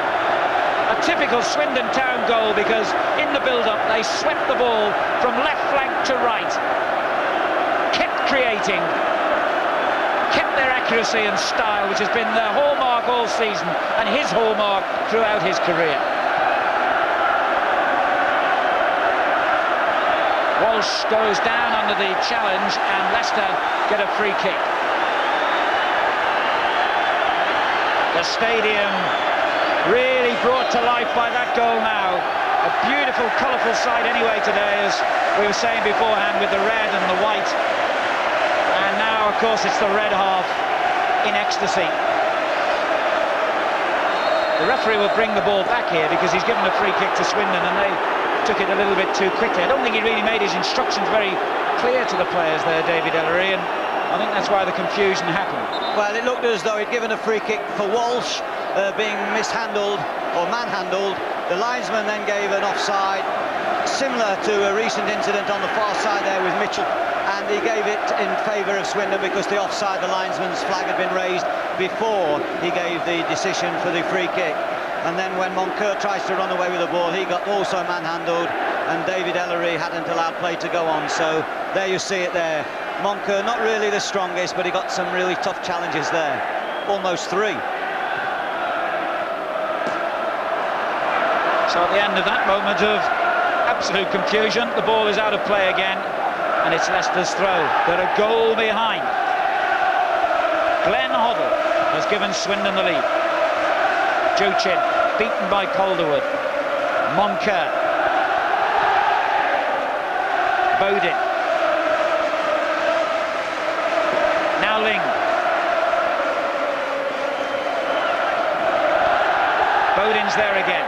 A typical Swindon Town goal because in the build-up they swept the ball from left flank to right. Kept creating, kept their accuracy and style, which has been their hallmark all season and his hallmark throughout his career. Walsh goes down under the challenge and Leicester get a free kick. The stadium really brought to life by that goal now. A beautiful, colourful side anyway today, as we were saying beforehand, with the red and the white. And now, of course, it's the red half in ecstasy. The referee will bring the ball back here because he's given a free kick to Swindon and they took it a little bit too quickly. I don't think he really made his instructions very clear to the players there, David Elleray, and I think that's why the confusion happened. Well, it looked as though he'd given a free kick for Walsh uh, being mishandled or manhandled. The linesman then gave an offside, similar to a recent incident on the far side there with Mitchell, and he gave it in favour of Swindon because the offside, the linesman's flag had been raised before he gave the decision for the free kick. And then when Moncur tries to run away with the ball, he got also manhandled, and David Elleray hadn't allowed play to go on. So there you see it there. Moncur, not really the strongest, but he got some really tough challenges there. Almost three. So at the end of that moment of absolute confusion, the ball is out of play again, and it's Leicester's throw. They're a goal behind. Glenn Hoddle has given Swindon the lead. Joachim beaten by Calderwood. Moncur. Bodin. Now Ling. Bodin's there again.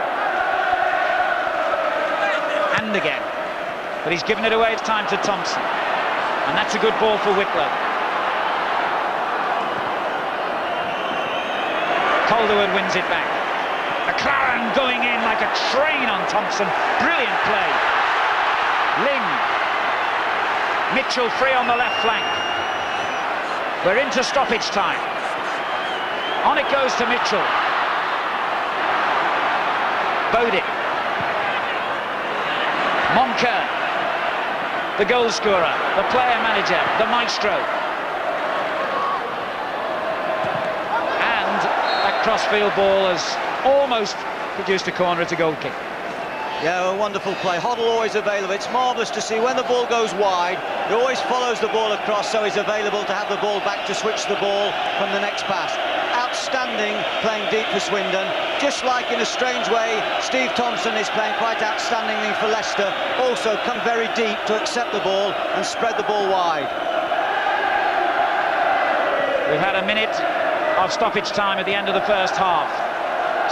And again. But he's given it away It's time to Thompson. And that's a good ball for Whitlow. Calderwood wins it back. McLaren going in like a train on Thompson. Brilliant play. Ling. Mitchell free on the left flank. We're into stoppage time. On it goes to Mitchell. Bodin. Moncur. The goal scorer, the player manager, the maestro. And that crossfield ball has almost produced a corner. It's a goal kick. Yeah, a wonderful play. Hoddle always available. It's marvellous to see when the ball goes wide, he always follows the ball across, so he's available to have the ball back to switch the ball from the next pass. Outstanding playing deep for Swindon. Just like in a strange way, Steve Thompson is playing quite outstandingly for Leicester. Also come very deep to accept the ball and spread the ball wide. We've had a minute of stoppage time at the end of the first half.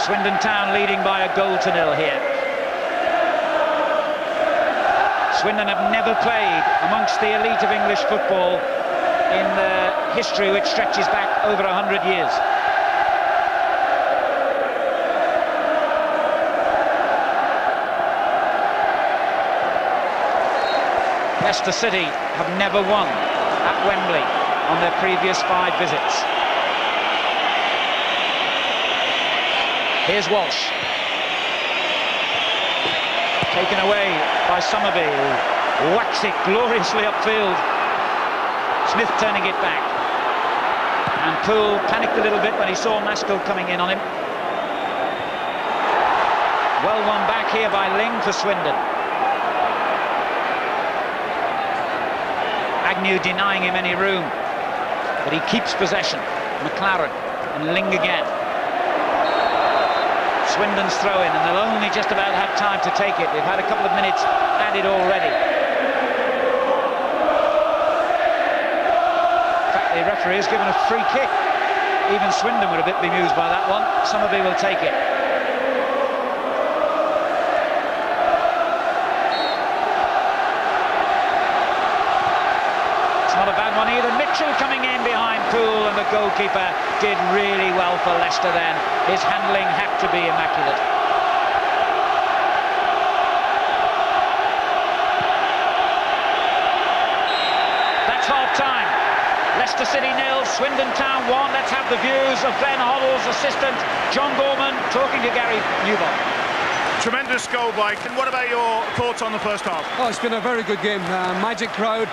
Swindon Town leading by a goal to nil here. Swindon have never played amongst the elite of English football in the history which stretches back over 100 years. Leicester City have never won at Wembley on their previous five visits. Here's Walsh. Taken away by Summerbee, who whacks it gloriously upfield. Smith turning it back. And Poole panicked a little bit when he saw Maskell coming in on him. Well won back here by Ling for Swindon. Agnew denying him any room. But he keeps possession. McLaren and Ling again. Swindon's throw in, and they'll only just about have time to take it. They've had a couple of minutes added already. In fact, the referee has given a free kick. Even Swindon would a bit bemused by that one. Summerbee will take it. Mitchell coming in behind Poole, and the goalkeeper did really well for Leicester then. His handling had to be immaculate. That's half time. Leicester City nil, Swindon Town one. Let's have the views of Glenn Hoddle's assistant, John Gorman, talking to Gary Newbold. Tremendous goal, Mike. And what about your thoughts on the first half? Oh, it's been a very good game. Uh, magic crowd.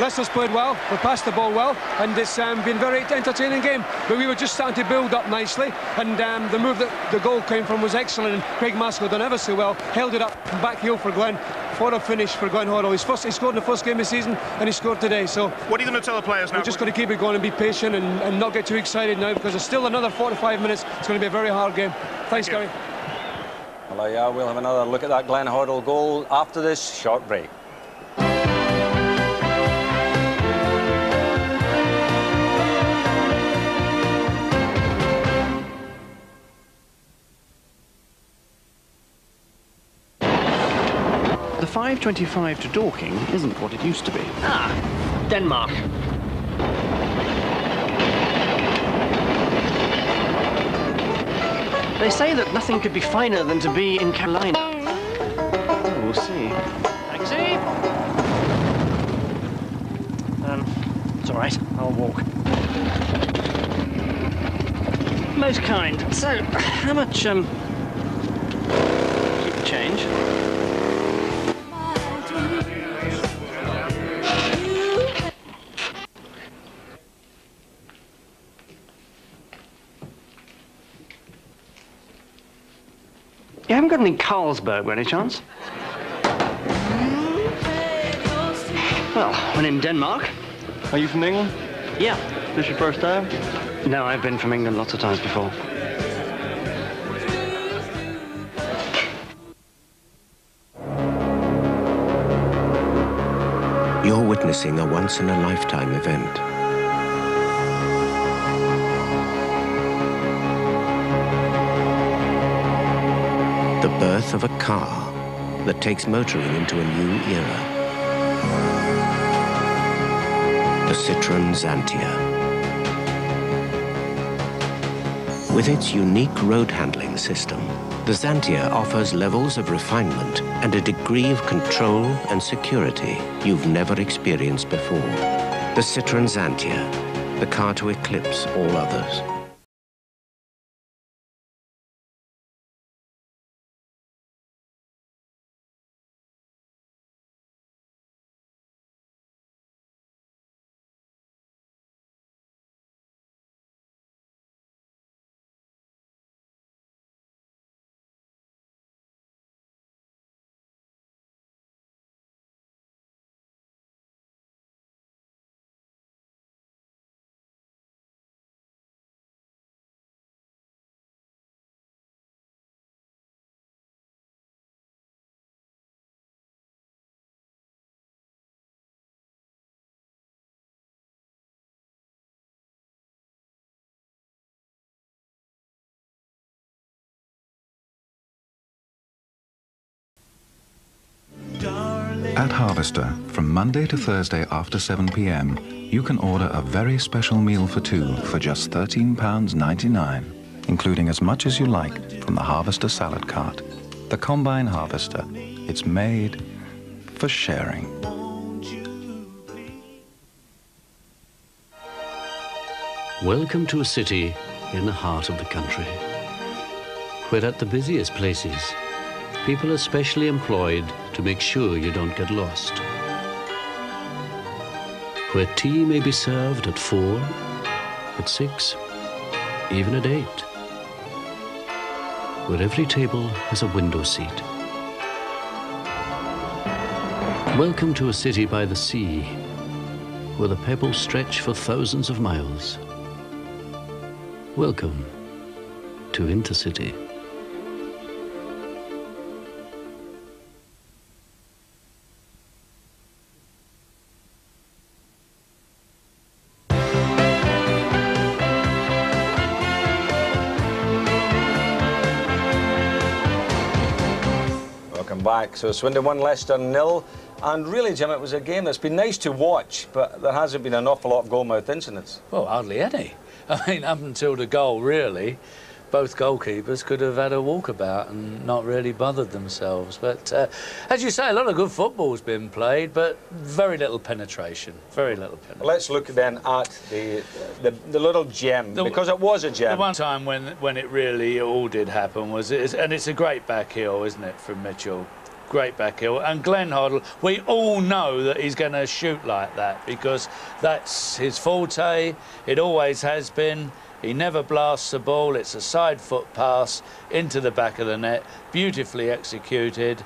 Leicester's played well, we passed the ball well, and it's um, been a very entertaining game. But we were just starting to build up nicely, and um, the move that the goal came from was excellent, and Craig Maskell done ever so well, held it up back heel for Glenn. For a finish for Glenn Hoddle. He's first, he scored in the first game of the season, and he scored today. So what are you going to tell the players now? We're just going to keep it going and be patient and, and not get too excited now because there's still another 45 minutes. It's going to be a very hard game. Thanks, Gary. Well, yeah, we'll have another look at that Glenn Hoddle goal after this short break. 5.25 to Dorking isn't what it used to be. Ah, Denmark. They say that nothing could be finer than to be in Carolina. Oh, we'll see. Taxi! Um, it's all right. I'll walk. Most kind. So, how much, um... Keep the change. Carlsberg by any chance? Well, when in Denmark. Are you from England? Yeah. This your first time? No, I've been from England lots of times before. You're witnessing a once-in-a-lifetime event. Of a car that takes motoring into a new era. The Citroën Xantia. With its unique road handling system, the Xantia offers levels of refinement and a degree of control and security you've never experienced before. The Citroën Xantia, the car to eclipse all others. At Harvester, from Monday to Thursday after 7 p.m., you can order a very special meal for two for just £13.99, including as much as you like from the Harvester salad cart. The Combine Harvester. It's made for sharing. Welcome to a city in the heart of the country. we're at the busiest places. People are specially employed to make sure you don't get lost. Where tea may be served at four, at six, even at eight. Where every table has a window seat. Welcome to a city by the sea, where the pebbles stretch for thousands of miles. Welcome to Intercity. Back. So Swindon won, Leicester nil. And really, Jim, it was a game that's been nice to watch, but there hasn't been an awful lot of goalmouth incidents. Well, hardly any. I mean, up until the goal, really, both goalkeepers could have had a walkabout and not really bothered themselves. But uh, as you say, a lot of good football's been played, but very little penetration. Very little penetration. Let's look then at the the, the little gem, The- because it was a gem. The one time when when it really all did happen was, it, and it's a great back heel, isn't it, from Mitchell? Great back heel. And Glenn Hoddle, we all know that he's going to shoot like that because that's his forte. It always has been. He never blasts the ball. It's a side foot pass into the back of the net, beautifully executed.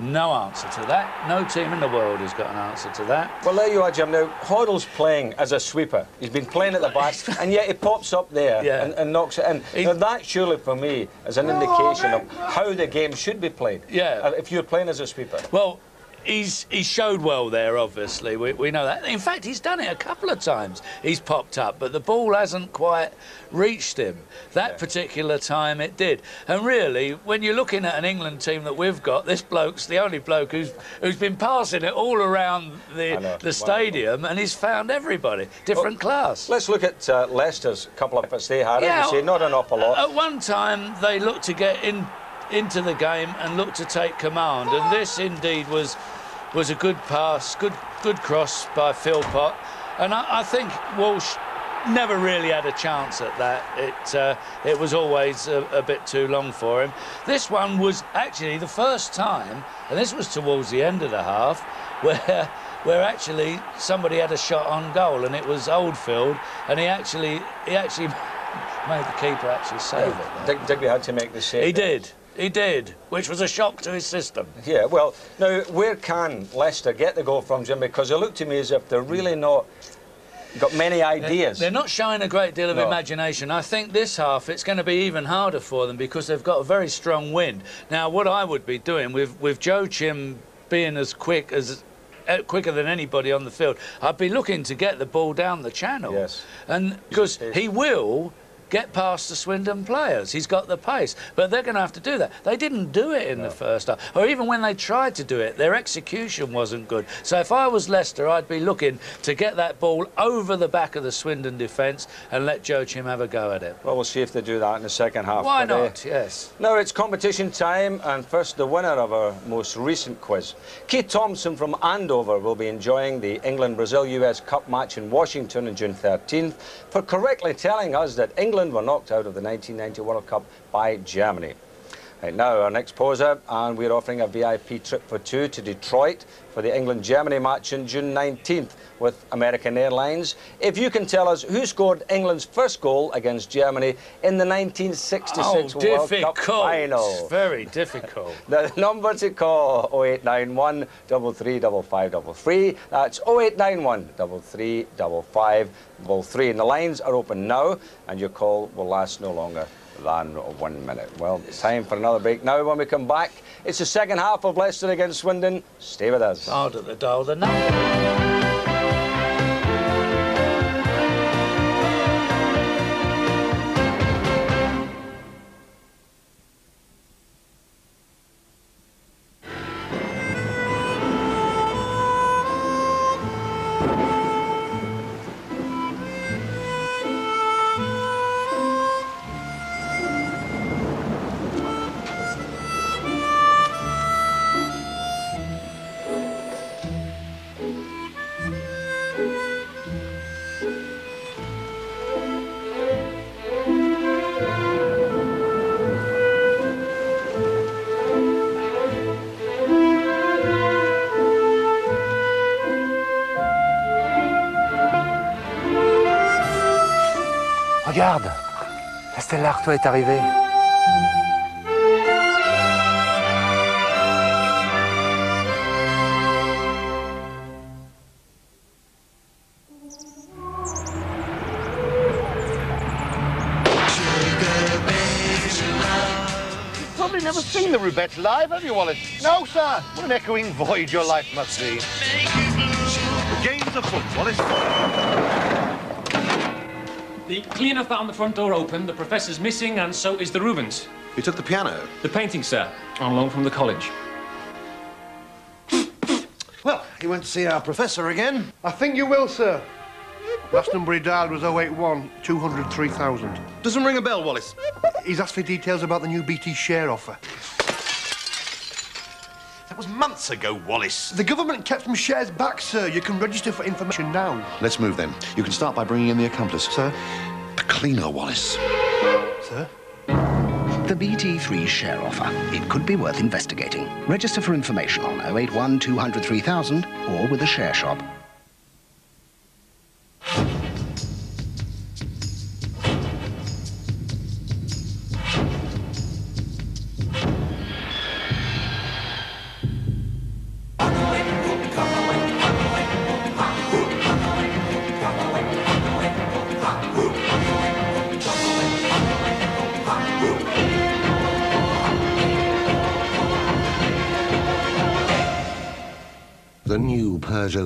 No answer to that. No team in the world has got an answer to that. Well, there you are, Jim. Now, Hoddle's playing as a sweeper. He's been playing at the back, and yet he pops up there Yeah. and, and knocks it in. Now, that surely, for me, is an indication of how the game should be played. Yeah. Uh, If you're playing as a sweeper. Well, he's he showed well there. Obviously, we, we know that. In fact, he's done it a couple of times. He's popped up, but the ball hasn't quite reached him. That particular time, it did. And really, when you're looking at an England team that we've got, this bloke's the only bloke who's who's been passing it all around the the stadium, and he's found everybody different class. Let's look at uh, Leicester's couple of efforts they had. Yeah, not an awful lot. At one time, they looked to get in into the game and looked to take command, and this indeed was was a good pass, good good cross by Philpott, and I, I think Walsh never really had a chance at that. It uh, it was always a, a bit too long for him. This one was actually the first time, and this was towards the end of the half, where. Where actually somebody had a shot on goal and it was Oldfield and he actually he actually made the keeper actually save it. Digby had to make the save. He did. He did, which was a shock to his system. Yeah, well, now, where can Leicester get the goal from, Jim? Because it looked to me as if they're really not got many ideas. They're not showing a great deal of No. imagination. I think this half it's going to be even harder for them because they've got a very strong wind. Now, what I would be doing with with Joachim being as quick as uh, quicker than anybody on the field, I'd be looking to get the ball down the channel. Yes. And because he will get past the Swindon players. He's got the pace, but they're going to have to do that. They didn't do it in the first half, or even when they tried to do it, their execution wasn't good. So if I was Leicester, I'd be looking to get that ball over the back of the Swindon defence and let Joachim have a go at it. Well, we'll see if they do that in the second half. Why But, uh, not? Yes. Now it's competition time, and first the winner of our most recent quiz. Keith Thompson from Andover will be enjoying the England Brazil US Cup match in Washington on June 13th for correctly telling us that England were knocked out of the 1990 World Cup by Germany. Right now, our next poser, and we're offering a VIP trip for two to Detroit for the England-Germany match on June 19th with American Airlines. If you can tell us who scored England's first goal against Germany in the 1966 Oh, World Cup difficult. final. Very difficult. The number to call 0891 335533. That's 0891 335533. And the lines are open now, and your call will last no longer than one minute. Well, it's time for another break now. When we come back, it's the second half of Leicester against Swindon. Stay with us. Hard at the the number. Artois est arrivée. You've probably never seen the Rubettes live, have you, Wallace? No, sir. What an echoing void your life must be. The game's afoot, Wallace. The cleaner found the front door open, the professor's missing, and so is the Rubens. You took the piano? The painting, sir, on loan from the college. Well, you went to see our professor again? I think you will, sir. Last number he dialed was 081 203,000. Doesn't ring a bell, Wallace. He's asked for details about the new BT share offer. That was months ago, Wallace. The government kept some shares back, sir. You can register for information now. Let's move then. You can start by bringing in the accomplice. Sir? The cleaner, Wallace. Sir? The BT3 share offer. It could be worth investigating. Register for information on 081 203,000 or with a share shop.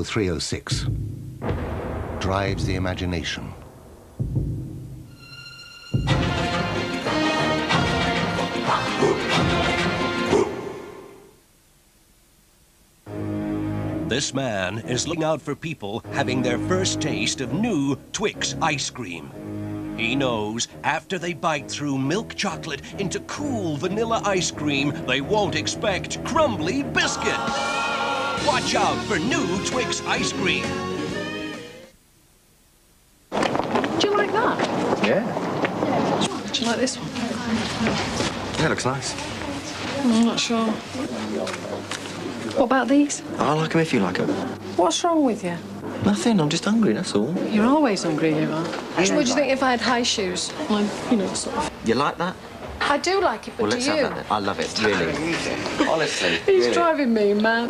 306 drives the imagination. This man is looking out for people having their first taste of new Twix ice cream. He knows after they bite through milk chocolate into cool vanilla ice cream, they won't expect crumbly biscuit. Watch out for new Twix ice cream. Do you like that? Yeah. Do you like this one? Yeah, looks nice. Mm, I'm not sure. What about these? I like them if you like them. What's wrong with you? Nothing, I'm just hungry, that's all. You're always hungry, you are. What do you think if I had high shoes? Like, you know, sort of. You like that? I do like it, but well, do let's you? have that then. I love it, really. Honestly. He's really. driving me mad.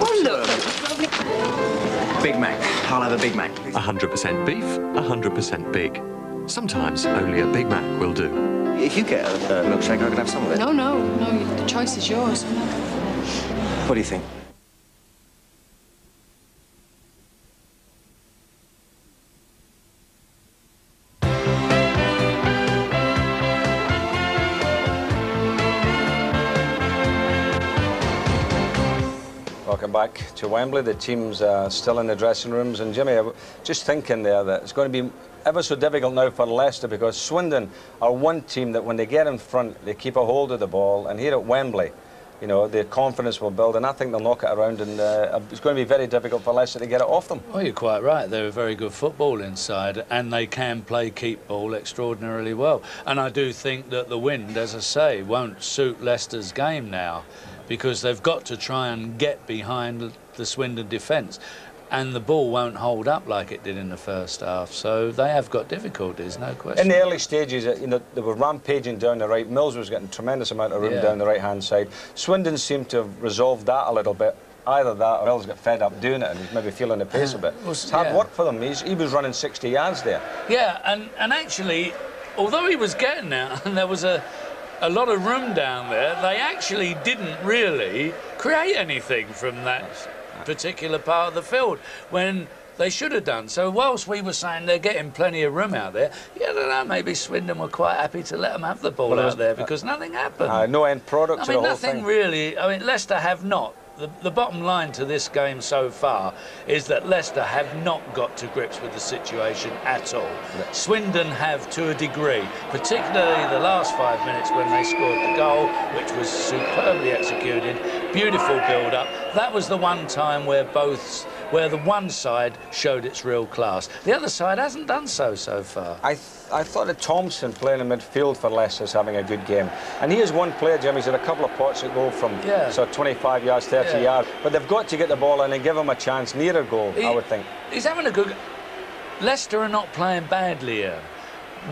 Big Mac. I'll have a Big Mac. 100% beef, 100% big. Sometimes only a Big Mac will do. If you get a, a milkshake, I can have some of it. No, no, no. The choice is yours. What do you think? Back to Wembley. The team's are still in the dressing rooms. And Jimmy, just thinking there that it's going to be ever so difficult now for Leicester because Swindon are one team that when they get in front, they keep a hold of the ball. And here at Wembley, you know, their confidence will build. And I think they'll knock it around. And uh, it's going to be very difficult for Leicester to get it off them. Well, you're quite right. They're a very good football inside, and they can play keep ball extraordinarily well. And I do think that the wind, as I say, won't suit Leicester's game now, because they've got to try and get behind the Swindon defence. And the ball won't hold up like it did in the first half, so they have got difficulties, no question. In the early stages, uh, you know, they were rampaging down the right. Mills was getting tremendous amount of room Yeah. down the right-hand side. Swindon seemed to have resolved that a little bit. Either that or Mills got fed up doing it and he's maybe feeling the pace a bit. It's hard yeah. work for them. He's, he was running 60 yards there. Yeah, and, and actually, although he was getting there and there was a, a lot of room down there, they actually didn't really create anything from that particular part of the field when they should have done. So whilst we were saying they're getting plenty of room out there, yeah, I don't know, maybe Swindon were quite happy to let them have the ball Well, out was- there because nothing happened. Uh, no end product I mean, nothing really. I mean, Leicester have not. The, the bottom line to this game so far is that Leicester have not got to grips with the situation at all. Swindon have to a degree, particularly the last five minutes when they scored the goal, which was superbly executed, beautiful build-up. That was the one time where both, where the one side showed its real class. The other side hasn't done so so far. I, th- I thought that Thompson playing in midfield for Leicester is having a good game. And he is one player, Jim. He's had a couple of pots that go from Yeah. so 25 yards, 30 Yeah. yards. But they've got to get the ball in and give him a chance near a goal, I would think. He's having a good. Leicester are not playing badly here.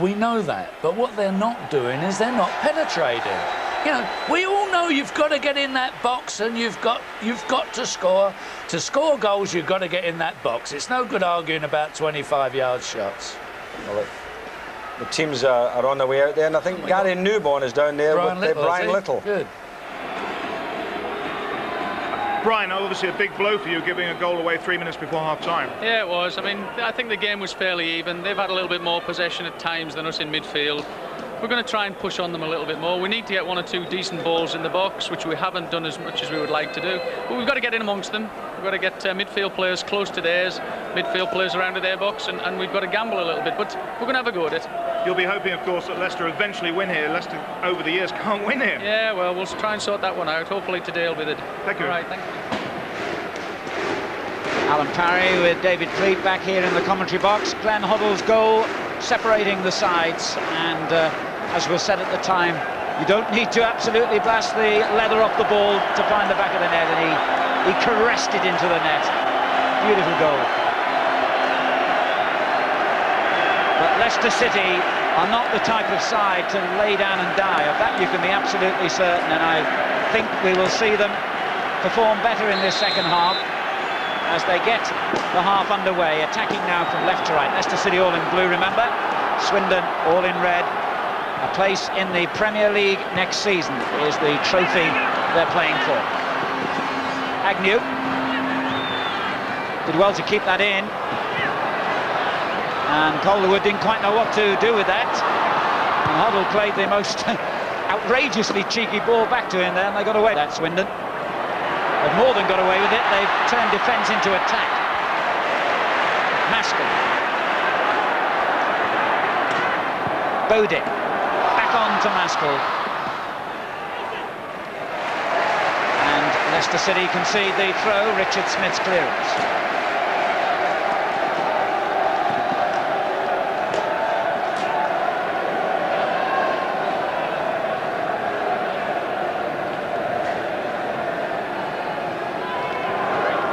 We know that. But what they're not doing is they're not penetrating. You know, we all know you've got to get in that box and you've got you've got to score. To score goals, you've got to get in that box. It's no good arguing about 25 yard shots. Well, the teams are, are on their way out there, and I think oh Gary God. Newbon is down there Brian with Little, Brian Little. Good. Brian, obviously a big blow for you giving a goal away three minutes before half time. Yeah, it was. I mean, I think the game was fairly even. They've had a little bit more possession at times than us in midfield. We're going to try and push on them a little bit more. We need to get one or two decent balls in the box, which we haven't done as much as we would like to do. But we've got to get in amongst them. We've got to get uh, midfield players close to theirs, midfield players around to their box, and, and we've got to gamble a little bit. But we're going to have a go at it. You'll be hoping, of course, that Leicester eventually win here. Leicester, over the years, can't win here. Yeah, well, we'll try and sort that one out. Hopefully today will be the... Thank you. All right, thank you. Alan Parry with David Pleat back here in the commentary box. Glenn Hoddle's goal separating the sides and uh, as was said at the time you don't need to absolutely blast the leather off the ball to find the back of the net and he, he caressed it into the net. Beautiful goal. But Leicester City are not the type of side to lay down and die. Of that you can be absolutely certain and I think we will see them perform better in this second half as they get the half underway, attacking now from left to right. Leicester City all in blue, remember? Swindon all in red. A place in the Premier League next season is the trophy they're playing for. Agnew did well to keep that in. And Calderwood didn't quite know what to do with that. And Hoddle played the most outrageously cheeky ball back to him there, and they got away. That Swindon. They've more than got away with it. They've turned defence into attack. Maskell. Bodin. Back on to Maskell. And Leicester City concede the throw. Richard Smith's clearance.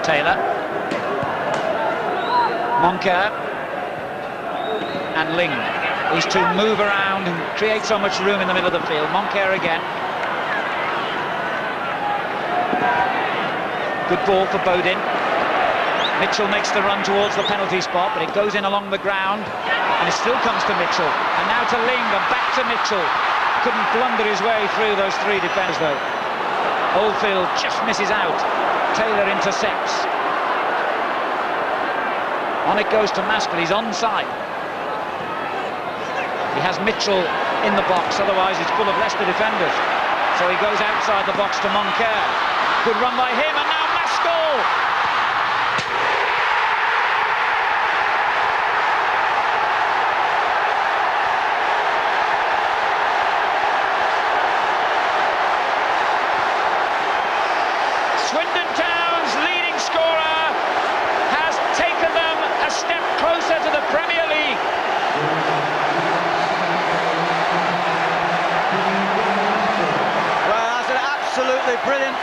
Taylor. Moncur. And Ling. These to move around and create so much room in the middle of the field. Moncur again. Good ball for Bodin. Mitchell makes the run towards the penalty spot, but it goes in along the ground, and it still comes to Mitchell. And now to Ling, and back to Mitchell. Couldn't blunder his way through those three defenders, though. Oldfield just misses out. Taylor intercepts. On it goes to Maskell, he's onside. He has Mitchell in the box, otherwise he's full of Leicester defenders. So he goes outside the box to Moncur. Good run by him, and now Maskell!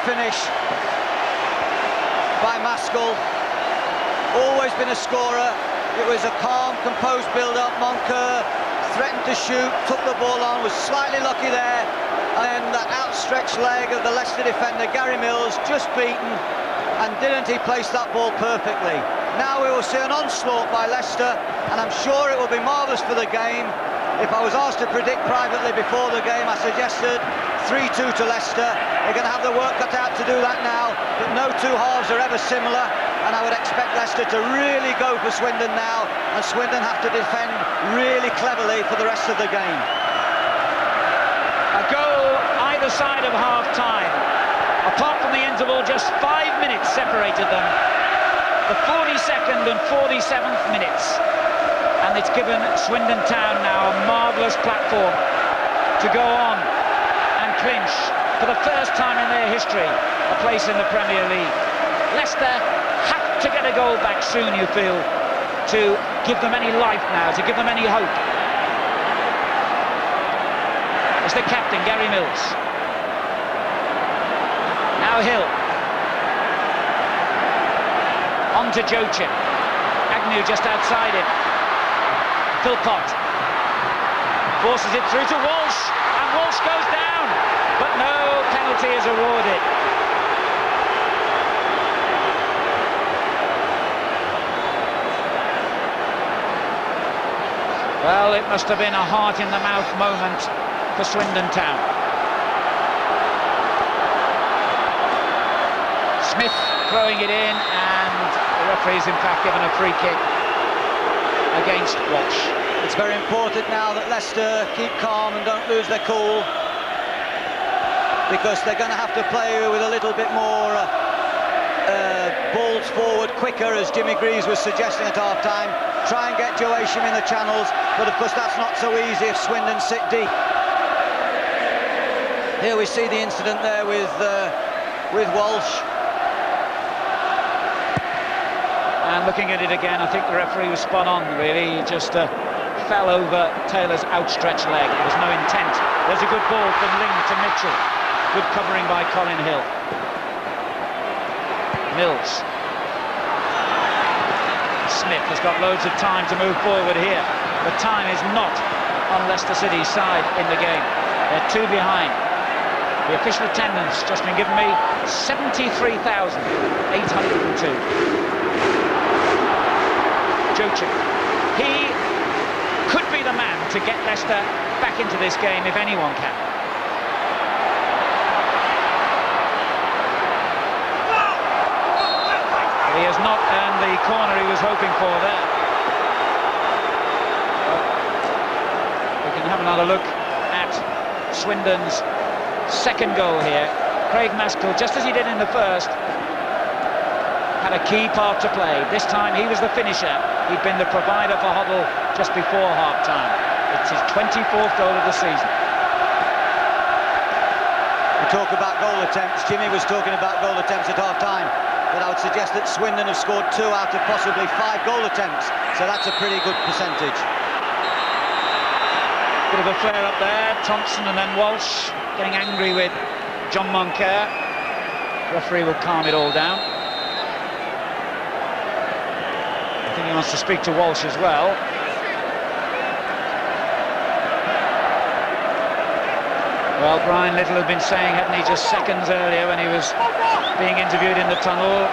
finish by Maskell. Always been a scorer. It was a calm, composed build-up. Moncur threatened to shoot, took the ball on, was slightly lucky there. And then that outstretched leg of the Leicester defender, Gary Mills, just beaten. And didn't he place that ball perfectly? Now we will see an onslaught by Leicester, and I'm sure it will be marvellous for the game. If I was asked to predict privately before the game, I suggested 3-2 to Leicester. They're going to have the work cut out to do that now, but no two halves are ever similar, and I would expect Leicester to really go for Swindon now, and Swindon have to defend really cleverly for the rest of the game. A goal either side of half-time. Apart from the interval, just five minutes separated them. The 42nd and 47th minutes. And it's given Swindon Town now a marvellous platform to go on and clinch for the first time in their history a place in the Premier League. Leicester to get a goal back soon, you feel, to give them any life now, to give them any hope. It's the captain, Gary Mills. Now Hill. On to Joachim. Agnew just outside him. Philpott. forces it through to Walsh, and Walsh goes down, but no penalty is awarded. Well, it must have been a heart-in-the-mouth moment for Swindon Town. Smith throwing it in, and the referee's in fact given a free kick against Walsh. It's very important now that Leicester keep calm and don't lose their cool because they're going to have to play with a little bit more uh, uh, balls forward quicker, as Jimmy Greaves was suggesting at half-time. Try and get Joachim in the channels, but of course that's not so easy if Swindon sit deep. Here we see the incident there with uh, with Walsh. And looking at it again, I think the referee was spot on, really. He just uh, fell over Taylor's outstretched leg. There was no intent. There's a good ball from Ling to Mitchell. Good covering by Colin Hill. Mills. Smith has got loads of time to move forward here. The time is not on Leicester City's side in the game. They're two behind. The official attendance just been given me 73,802. Joachim. He could be the man to get Leicester back into this game if anyone can. He has not earned the corner he was hoping for there. We can have another look at Swindon's second goal here. Craig Maskell, just as he did in the first, had a key part to play. This time he was the finisher. He'd been the provider for Hoddle just before half-time. It's his 24th goal of the season. We talk about goal attempts. Jimmy was talking about goal attempts at half-time, but I would suggest that Swindon have scored two out of possibly five goal attempts, so that's a pretty good percentage. Bit of a flare up there. Thompson and then Walsh getting angry with John Moncur. Referee will calm it all down. I think he wants to speak to Walsh as well. Well, Brian Little had been saying, hadn't he, just seconds earlier when he was being interviewed in the tunnel,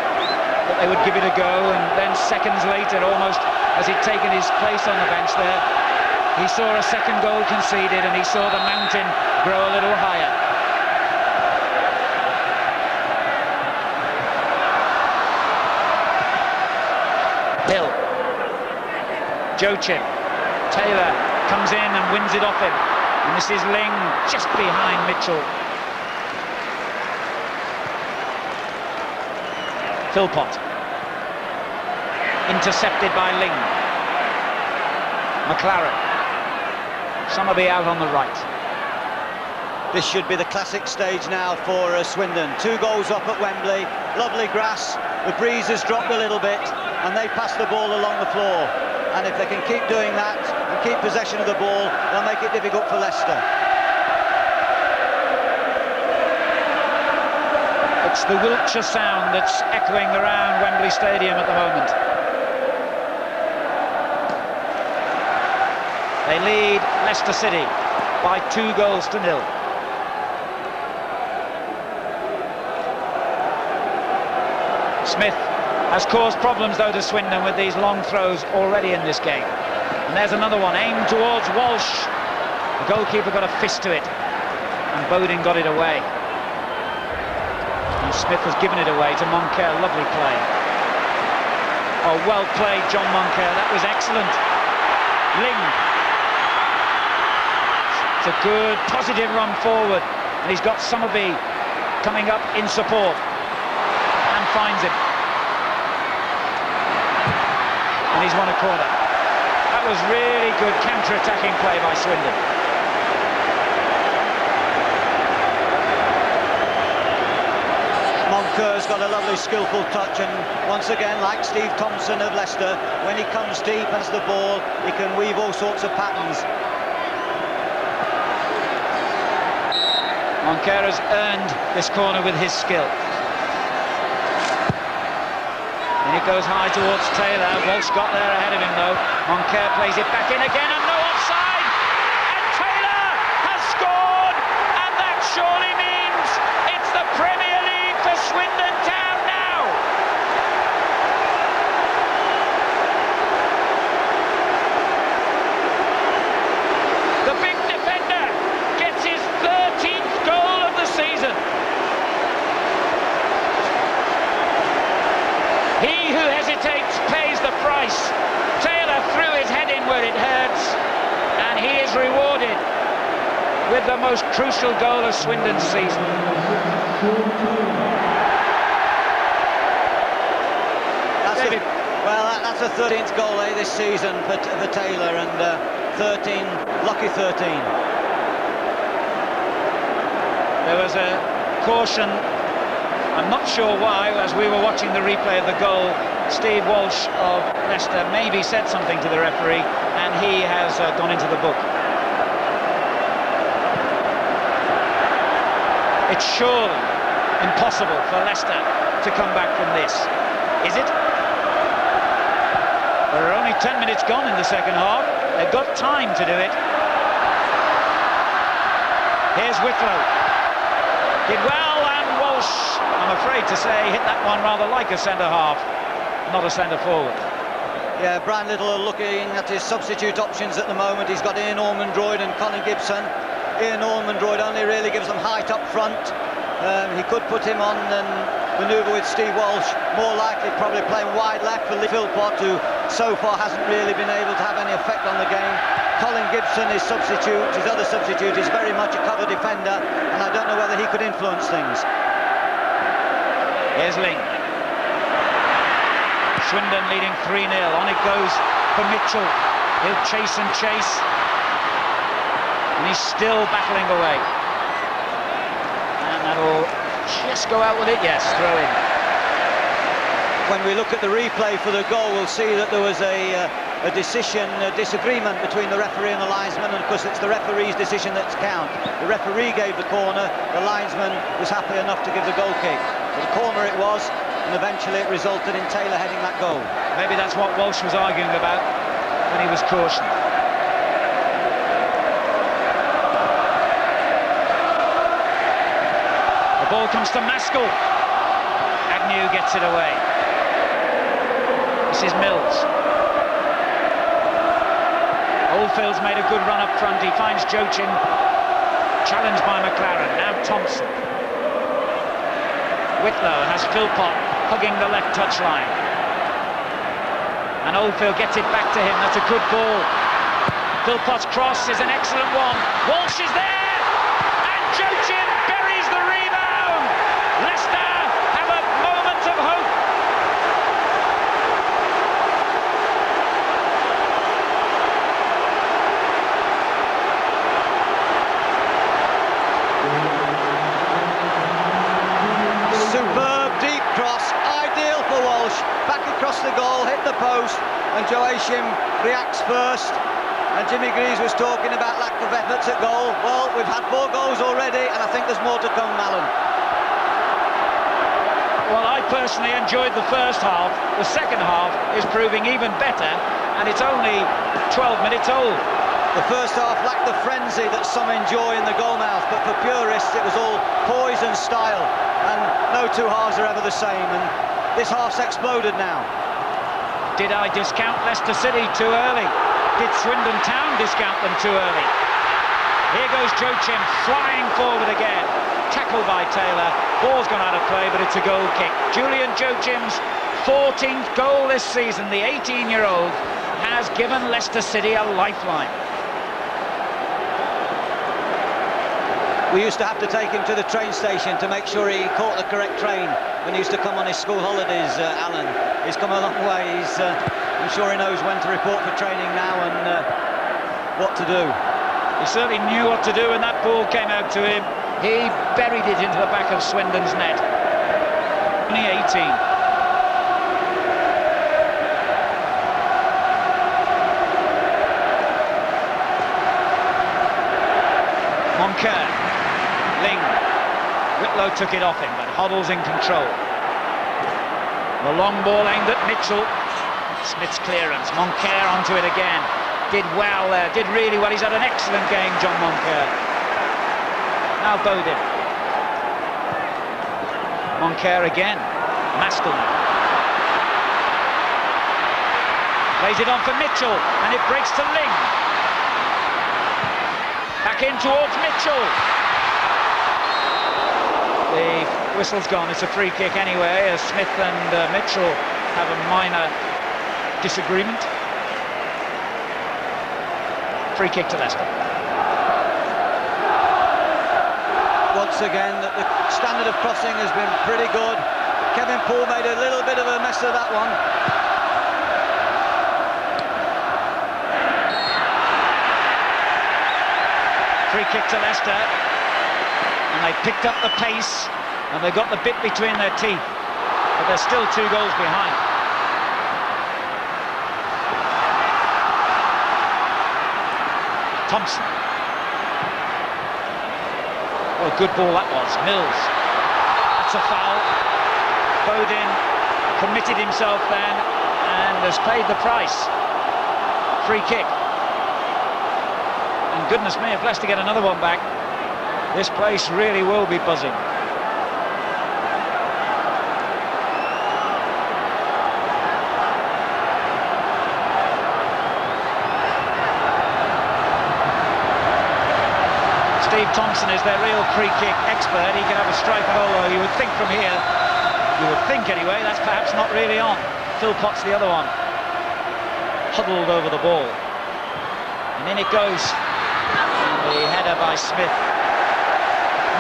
that they would give it a go, and then seconds later, almost as he'd taken his place on the bench there, he saw a second goal conceded and he saw the mountain grow a little higher. Hill. Joachim. Taylor comes in and wins it off him. And this is Ling just behind Mitchell. Philpott. Intercepted by Ling. McLaren. Summerbee out on the right. This should be the classic stage now for uh, Swindon. Two goals up at Wembley, lovely grass, the breeze has dropped a little bit, and they pass the ball along the floor. And if they can keep doing that and keep possession of the ball, they'll make it difficult for Leicester. It's the Wiltshire sound that's echoing around Wembley Stadium at the moment. They lead Leicester City by two goals to nil. Smith has caused problems though to Swindon with these long throws already in this game. And there's another one aimed towards Walsh. The goalkeeper got a fist to it and Bodin got it away. And Smith has given it away to Moncur. Lovely play. Oh, well played, John Moncur. That was excellent. Ling. A good, positive run forward. And he's got Summerbee coming up in support and finds him. And he's won a corner. That was really good counter-attacking play by Swindon. Moncur's got a lovely skillful touch and once again like Steve Thompson of Leicester when he comes deep as the ball he can weave all sorts of patterns Moncur has earned this corner with his skill. And it goes high towards Taylor. Walsh got there ahead of him though. Moncur plays it back in again and no offside and He who hesitates pays the price. Taylor threw his head in where it hurts, and he is rewarded with the most crucial goal of Swindon's season. That's a, well, that, that's a 13th goal eh, this season for, for Taylor, and uh, 13, lucky 13. There was a caution, I'm not sure why, as we were watching the replay of the goal, Steve Walsh of Leicester maybe said something to the referee, and he has uh, gone into the book. It's surely impossible for Leicester to come back from this. Is it? There are only 10 minutes gone in the second half. They've got time to do it. Here's Whitlow. Did well, and Walsh, I'm afraid to say, hit that one rather like a centre-half, not a centre-forward. Yeah, Brian Little looking at his substitute options at the moment. He's got Ian Ormondroyd and Colin Gibson. Ian Ormondroyd only really gives them height up front. Um, he could put him on and manoeuvre with Steve Walsh. More likely probably playing wide left for Philpott, who so far hasn't really been able to have any effect on the game. Colin Gibson, his substitute, his other substitute, is very much a cover defender, and I don't know whether he could influence things. Here's Ling. Swindon leading 3-0. On it goes for Mitchell. He'll chase and chase. And he's still battling away. And that'll just go out with it. Yes, throw in. When we look at the replay for the goal, we'll see that there was a, uh, a decision, a disagreement between the referee and the linesman, and of course it's the referee's decision that's count. The referee gave the corner, the linesman was happy enough to give the goal kick. But the corner it was, and eventually it resulted in Taylor heading that goal. Maybe that's what Walsh was arguing about when he was cautioned. The ball comes to Maskell. Agnew gets it away. This is Mills. Oldfield's made a good run up front. He finds Joachim, challenged by McLaren. Now Thompson. Whitlow has Philpott hugging the left touchline. And Oldfield gets it back to him. That's a good ball. Philpott's cross is an excellent one. Walsh is there! And Joachim buries the rebound! Leicester have a moment of hope. Superb deep cross, ideal for Walsh. Back across the goal, hit the post, and Joachim reacts first. And Jimmy Greaves was talking about lack of efforts at goal. Well, we've had four goals already, and I think there's more to come, Alan. Well, I personally enjoyed the first half. The second half is proving even better, and it's only 12 minutes old. The first half lacked the frenzy that some enjoy in the goalmouth, but for purists it was all poise and style, and no two halves are ever the same, and this half's exploded now. Did I discount Leicester City too early? Did Swindon Town discount them too early? Here goes Joachim flying forward again. Tackled by Taylor. Ball's gone out of play, but it's a goal kick. Julian Joachim's 14th goal this season, the 18-year-old, has given Leicester City a lifeline. We used to have to take him to the train station to make sure he caught the correct train when he used to come on his school holidays, uh, Alan. He's come a long way. He's, uh, I'm sure he knows when to report for training now and uh, what to do. He certainly knew what to do when that ball came out to him. He buried it into the back of Swindon's net. Only 18. Moncur. Ling. Whitlow took it off him, but Hoddle's in control. The long ball aimed at Mitchell. Smith's clearance. Moncur onto it again. Did well there, did really well. He's had an excellent game, John Moncur. Now Bodin. Moncur again. Maskell. Plays it on for Mitchell, and it breaks to Ling. Back in towards Mitchell. Whistle's gone. It's a free kick anyway, as Smith and uh, Mitchell have a minor disagreement. Free kick to Leicester. Once again, the standard of crossing has been pretty good. Kevin Poole made a little bit of a mess of that one. Free kick to Leicester. And they picked up the pace and they got the bit between their teeth. But they're still two goals behind. Thompson. What a good ball that was. Mills. That's a foul. Bodin committed himself then and has paid the price. Free kick. And goodness me, if Leicester get another one back, this place really will be buzzing. Steve Thompson is their real free kick expert. He can have a strike goal, though. You would think from here, you would think anyway, that's perhaps not really on. Philpott's the other one. Huddled over the ball. And in it goes. And the header by Smith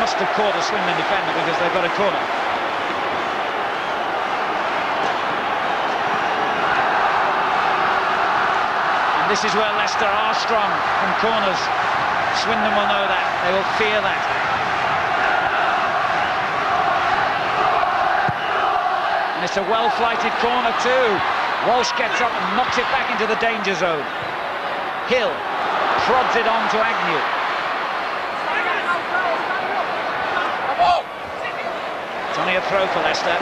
must have caught a Swindon defender because they've got a corner. And this is where Leicester are strong from corners. Swindon will know that. They will fear that. And it's a well-flighted corner too. Walsh gets up and knocks it back into the danger zone. Hill prods it on to Agnew. It's only a throw for Leicester.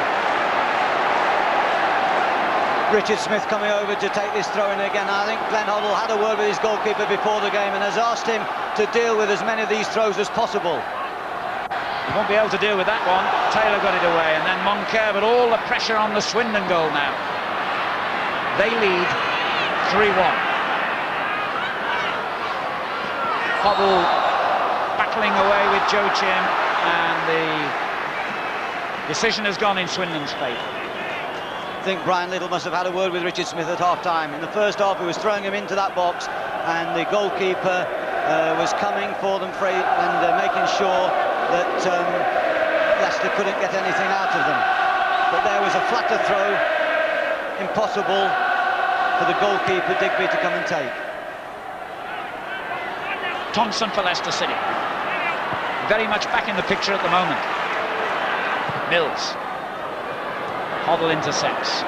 Richard Smith coming over to take this throw in again. I think Glenn Hoddle had a word with his goalkeeper before the game and has asked him to deal with as many of these throws as possible. He won't be able to deal with that one. Taylor got it away, and then Moncur, but all the pressure on the Swindon goal now. They lead 3-1. Hoddle battling away with Joachim, and the decision has gone in Swindon's favour. I think Brian Little must have had a word with Richard Smith at half-time. In the first half, he was throwing him into that box, and the goalkeeper uh, was coming for them free and uh, making sure that um, Leicester couldn't get anything out of them. But there was a flatter throw, impossible for the goalkeeper Digby to come and take. Thompson for Leicester City. Very much back in the picture at the moment. Mills. Hoddle intercepts.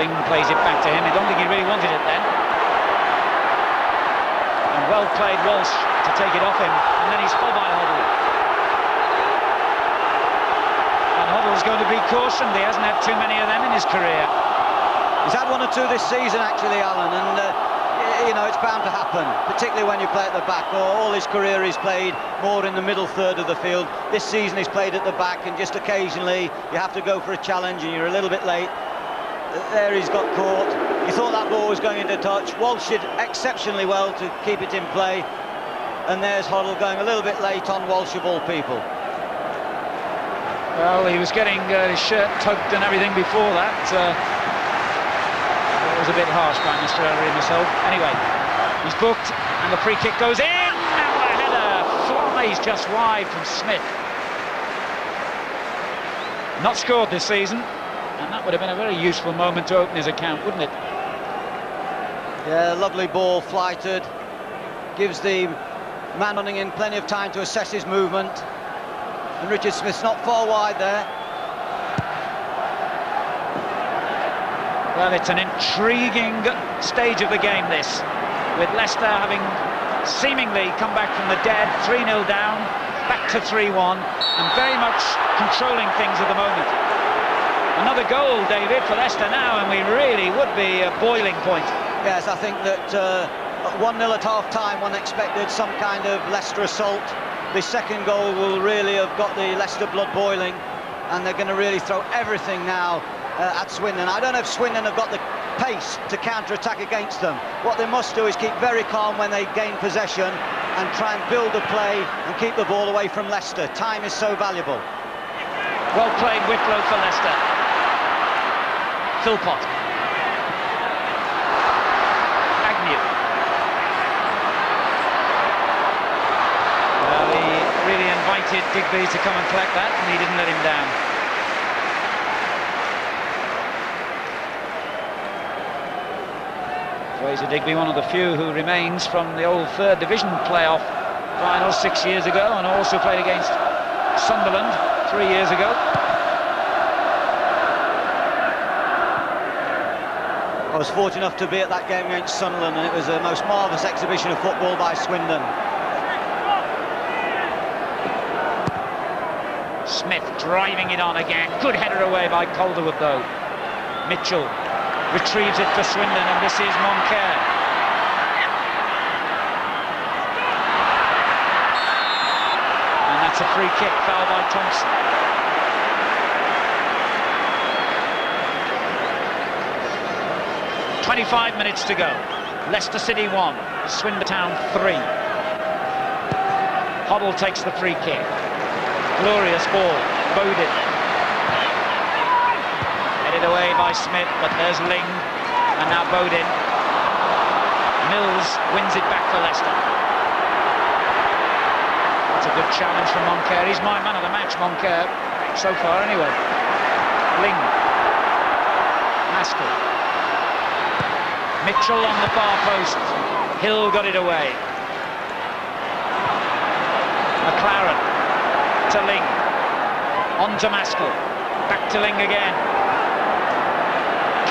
Ling plays it back to him. I don't think he really wanted it then. Well played Walsh to take it off him. And then he's followed by Hoddle. And Hoddle's going to be cautioned. He hasn't had too many of them in his career. He's had one or two this season, actually, Alan, and uh, you know, it's bound to happen, particularly when you play at the back. Or all his career he's played more in the middle third of the field. This season he's played at the back, and just occasionally you have to go for a challenge and you're a little bit late. There he's got caught. He thought that ball was going into touch. Walsh did exceptionally well to keep it in play. And there's Hoddle going a little bit late on Walsh of all people. Well, he was getting uh, his shirt tugged and everything before that. Uh, it was a bit harsh by Mr. Elleray himself. Anyway, he's booked, and the free kick goes in. Now the header flies just wide from Smith. Not scored this season, and that would have been a very useful moment to open his account, wouldn't it? Yeah, lovely ball, flighted. Gives the man running in plenty of time to assess his movement. And Richard Smith's not far wide there. Well, it's an intriguing stage of the game, this, with Leicester having seemingly come back from the dead, 3-0 down, back to 3-1, and very much controlling things at the moment. Another goal, David, for Leicester now, and we really would be a boiling point. Yes, I think that 1-0 uh, at half-time, one expected some kind of Leicester assault. The second goal will really have got the Leicester blood boiling, and they're going to really throw everything now uh, at Swindon. I don't know if Swindon have got the pace to counter-attack against them. What they must do is keep very calm when they gain possession and try and build a play and keep the ball away from Leicester. Time is so valuable. Well played Whitlow for Leicester. Philpott. Agnew. Well, he really invited Digby to come and collect that, and he didn't let him down. Fraser Digby, one of the few who remains from the old third division playoff final six years ago and also played against Sunderland three years ago. I was fortunate enough to be at that game against Sunderland and it was a most marvellous exhibition of football by Swindon. Smith driving it on again. Good header away by Calderwood though. Mitchell retrieves it for Swindon, and this is Moncur. And that's a free kick, foul by Thompson. Twenty-five minutes to go. Leicester City one, Swindon Town three. Hoddle takes the free kick. Glorious ball, headed away by Smith, but there's Ling, and now Bodin. Mills wins it back for Leicester. That's a good challenge from Moncur. He's my man of the match, Moncur, so far anyway. Ling. Maskell. Mitchell on the far post. Hill got it away. McLaren to Ling. On to Maskell. Back to Ling again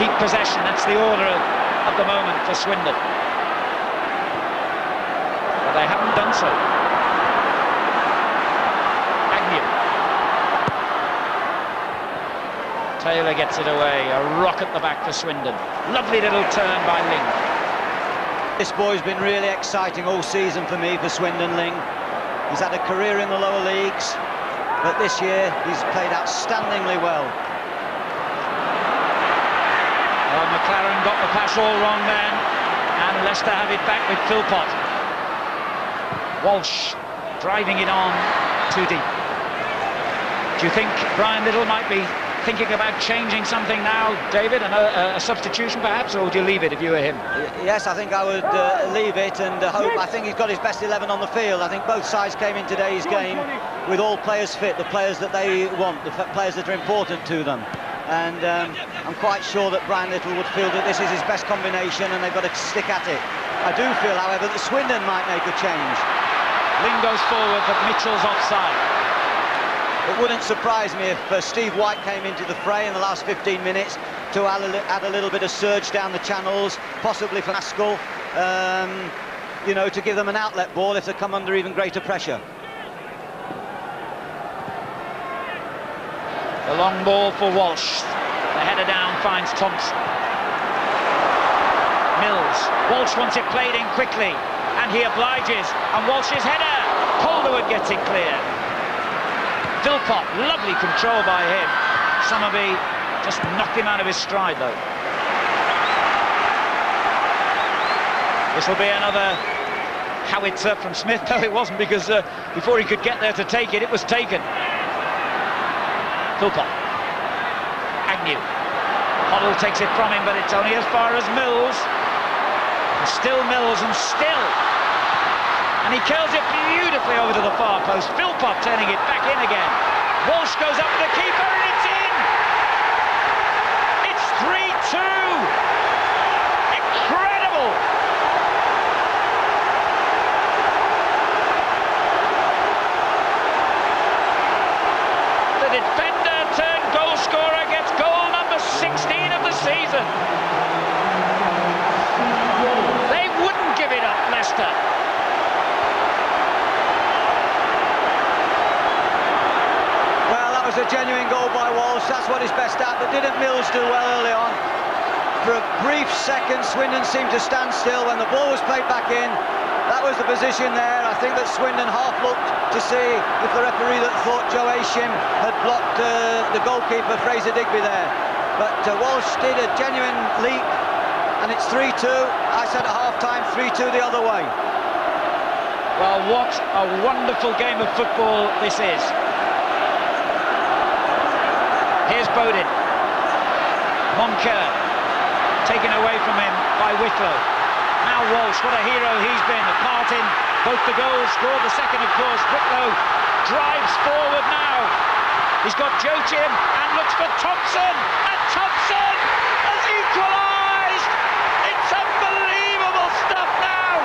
keep possession. That's the order at the moment for Swindon. But they haven't done so. Agnew. Taylor gets it away. A rock at the back for Swindon. Lovely little turn by Ling. This boy's been really exciting all season for me for Swindon Ling. He's had a career in the lower leagues, but this year he's played outstandingly well. Well, McLaren got the pass all wrong then, and Leicester have it back with Philpott. Walsh driving it on too deep. Do you think Brian Little might be thinking about changing something now, David, and a, a, substitution perhaps, or would you leave it if you were him? Yes, I think I would uh, leave it and uh, hope. I think he's got his best 11 on the field. I think both sides came in today's game with all players fit, the players that they want, the players that are important to them and um, I'm quite sure that Brian Little would feel that this is his best combination and they've got to stick at it. I do feel, however, that Swindon might make a change. Ling goes forward, but Mitchell's offside. It wouldn't surprise me if uh, Steve White came into the fray in the last 15 minutes to add a, add a little bit of surge down the channels, possibly for Maskell, um, you know, to give them an outlet ball if they come under even greater pressure. The long ball for Walsh. The header down finds Thompson. Mills. Walsh wants it played in quickly, and he obliges. And Walsh's header. Calderwood gets it clear. Philpott, lovely control by him. Summerbee just knocked him out of his stride, though. This will be another howitzer from Smith. No, it wasn't, because uh, before he could get there to take it, it was taken. Philpott. Agnew. Hoddle takes it from him, but it's only as far as Mills. And still Mills, and still. And he curls it beautifully over to the far post. Philpott turning it back in again. Walsh goes up to the keeper, and it's in! It's 3-2! Incredible! The defense season. They wouldn't give it up, Leicester. Well, that was a genuine goal That's what he's best at. But didn't Mills do well early on? For a brief second, Swindon seemed to stand still when the ball was played back in. That was the position there. I think that Swindon half looked to see if the referee that thought Joachim had blocked uh, the goalkeeper Fraser Digby there. But uh, Walsh did a genuine leap, and it's 3-2. I said at half-time, 3-2 the other way. Well, what a wonderful game of football this is. Bodin. Moncur taken away from him by Whitlow. Now Walsh, what a hero he's been, a part in both the goals, scored the second, of course. Whitlow drives forward now. He's got Joachim and looks for Thompson, and Thompson has equalised! It's unbelievable stuff now!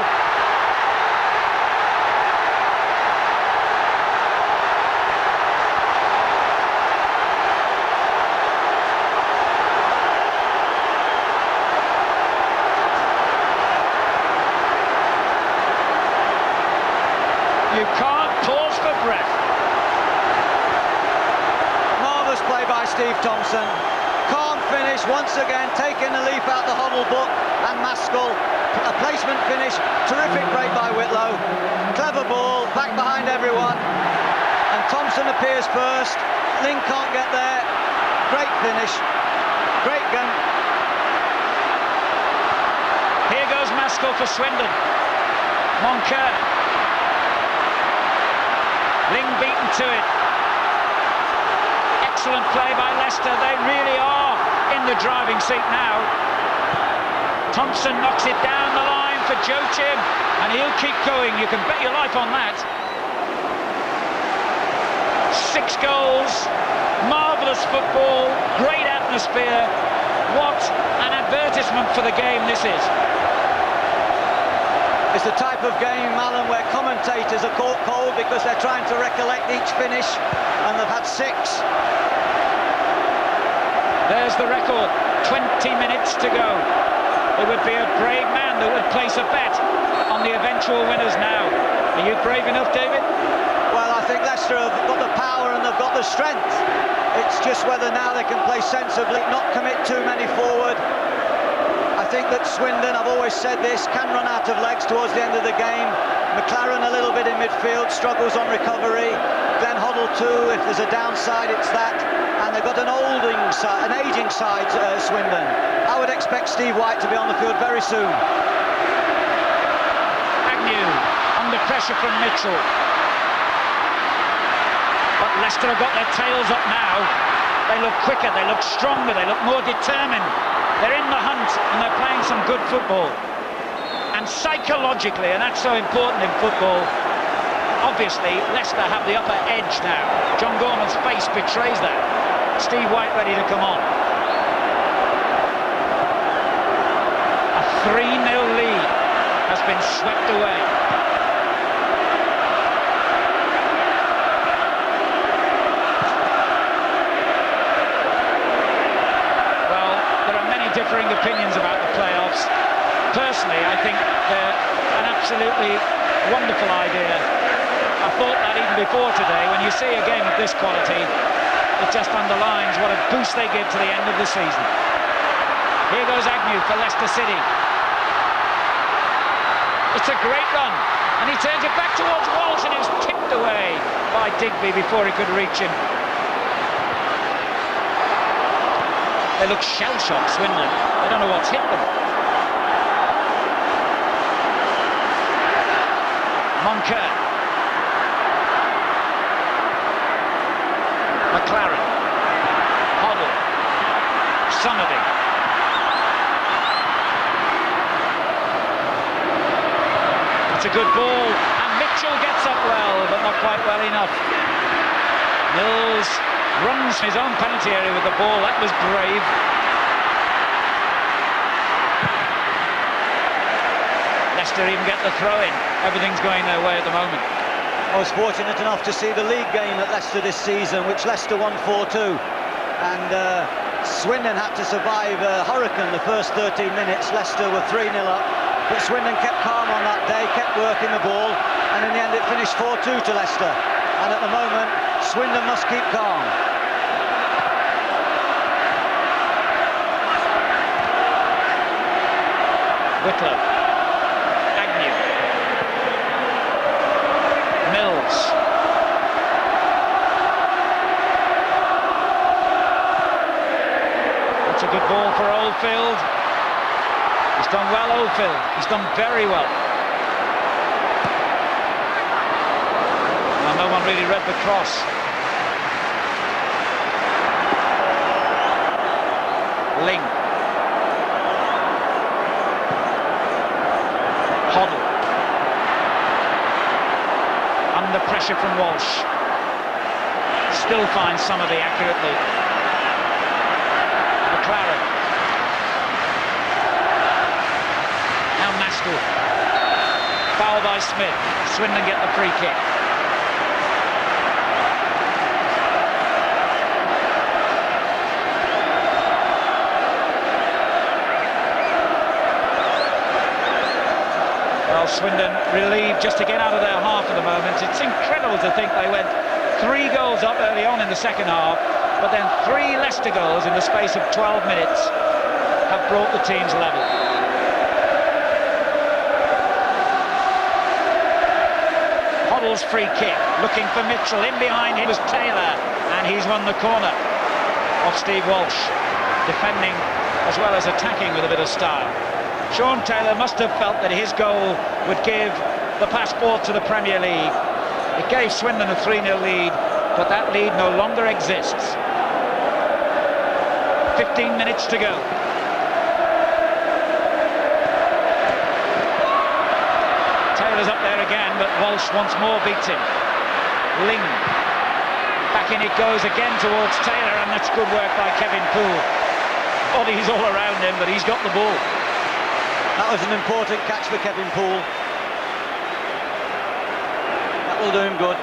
You can't pause for breath. Marvellous play by Steve Thompson. Calm finish once again, taking the leaf out the Hoddle book and Maskell. A placement finish, terrific break by Whitlow. Clever ball, back behind everyone. And Thompson appears first. Ling can't get there. Great finish. Great gun. Here goes Maskell for Swindon. Moncur. Ling beaten to it. Excellent play by Leicester. They really are in the driving seat now. Thompson knocks it down the line for Joe Joachim, and he'll keep going. You can bet your life on that. Six goals, marvellous football, great atmosphere. What an advertisement for the game this is. It's the type of game, Alan, where commentators are caught cold because they're trying to recollect each finish, and they've had six. There's the record, 20 minutes to go. It would be a brave man that would place a bet on the eventual winners now. Are you brave enough, David? Well, I think Leicester have got the power and they've got the strength. It's just whether now they can play sensibly, not commit too many forward. I think that Swindon, I've always said this, can run out of legs towards the end of the game. McLaren a little bit in midfield, struggles on recovery. Glenn Hoddle too, if there's a downside, it's that. And they've got an olding side, an aging side, uh, Swindon. I would expect Steve White to be on the field very soon. Agnew under pressure from Mitchell. But Leicester have got their tails up now. They look quicker, they look stronger, they look more determined. They're in the hunt and they're playing some good football. And psychologically, and that's so important in football, obviously Leicester have the upper edge now. John Gorman's face betrays that. Steve White ready to come on. A 3-0 lead has been swept away. Well, there are many differing opinions about the playoffs. Personally, I think they're an absolutely wonderful idea. I thought that even before today, when you see a game of this quality, it just underlines what a boost they give to the end of the season. Here goes Agnew for Leicester City. It's a great run, and he turns it back towards Walsh, and it's tipped away by Digby before he could reach him. They look shell-shocked, Swindon. They don't know what's hit them. Moncur. McLaren. Hoddle. Summerbee. It's a good ball, and Mitchell gets up well, but not quite well enough. Mills runs his own penalty area with the ball. That was brave. Leicester even get the throw in. Everything's going their way at the moment. I was fortunate enough to see the league game at Leicester this season, which Leicester won 4-2. And uh, Swindon had to survive a hurricane the first 13 minutes. Leicester were 3-0 up. But Swindon kept calm on that day, kept working the ball, and in the end it finished 4-2 to Leicester. And at the moment, Swindon must keep calm. Whitlow. Agnew. Mills. That's a good ball for Oldfield. He's done well, Oldfield. He's done very well. Well, no one really read the cross. Ling. Hoddle. Under pressure from Walsh. Still finds Summerbee accurately. McLaren. Now Maskell. Foul by Smith. Swindon get the free kick. Swindon relieved just to get out of their half at the moment. It's incredible to think they went three goals up early on in the second half, but then three Leicester goals in the space of 12 minutes have brought the teams level. Hoddle's free kick, looking for Mitchell. In behind him was Taylor, and he's won the corner off Steve Walsh, defending as well as attacking with a bit of style. Shaun Taylor must have felt that his goal would give the passport to the Premier League. It gave Swindon a 3-0 lead, but that lead no longer exists. 15 minutes to go. Taylor's up there again, but Walsh once more beats him. Ling. Back in it goes again towards Taylor, and that's good work by Kevin Poole. Bodies all around him, but he's got the ball. That was an important catch for Kevin Poole. That will do him good.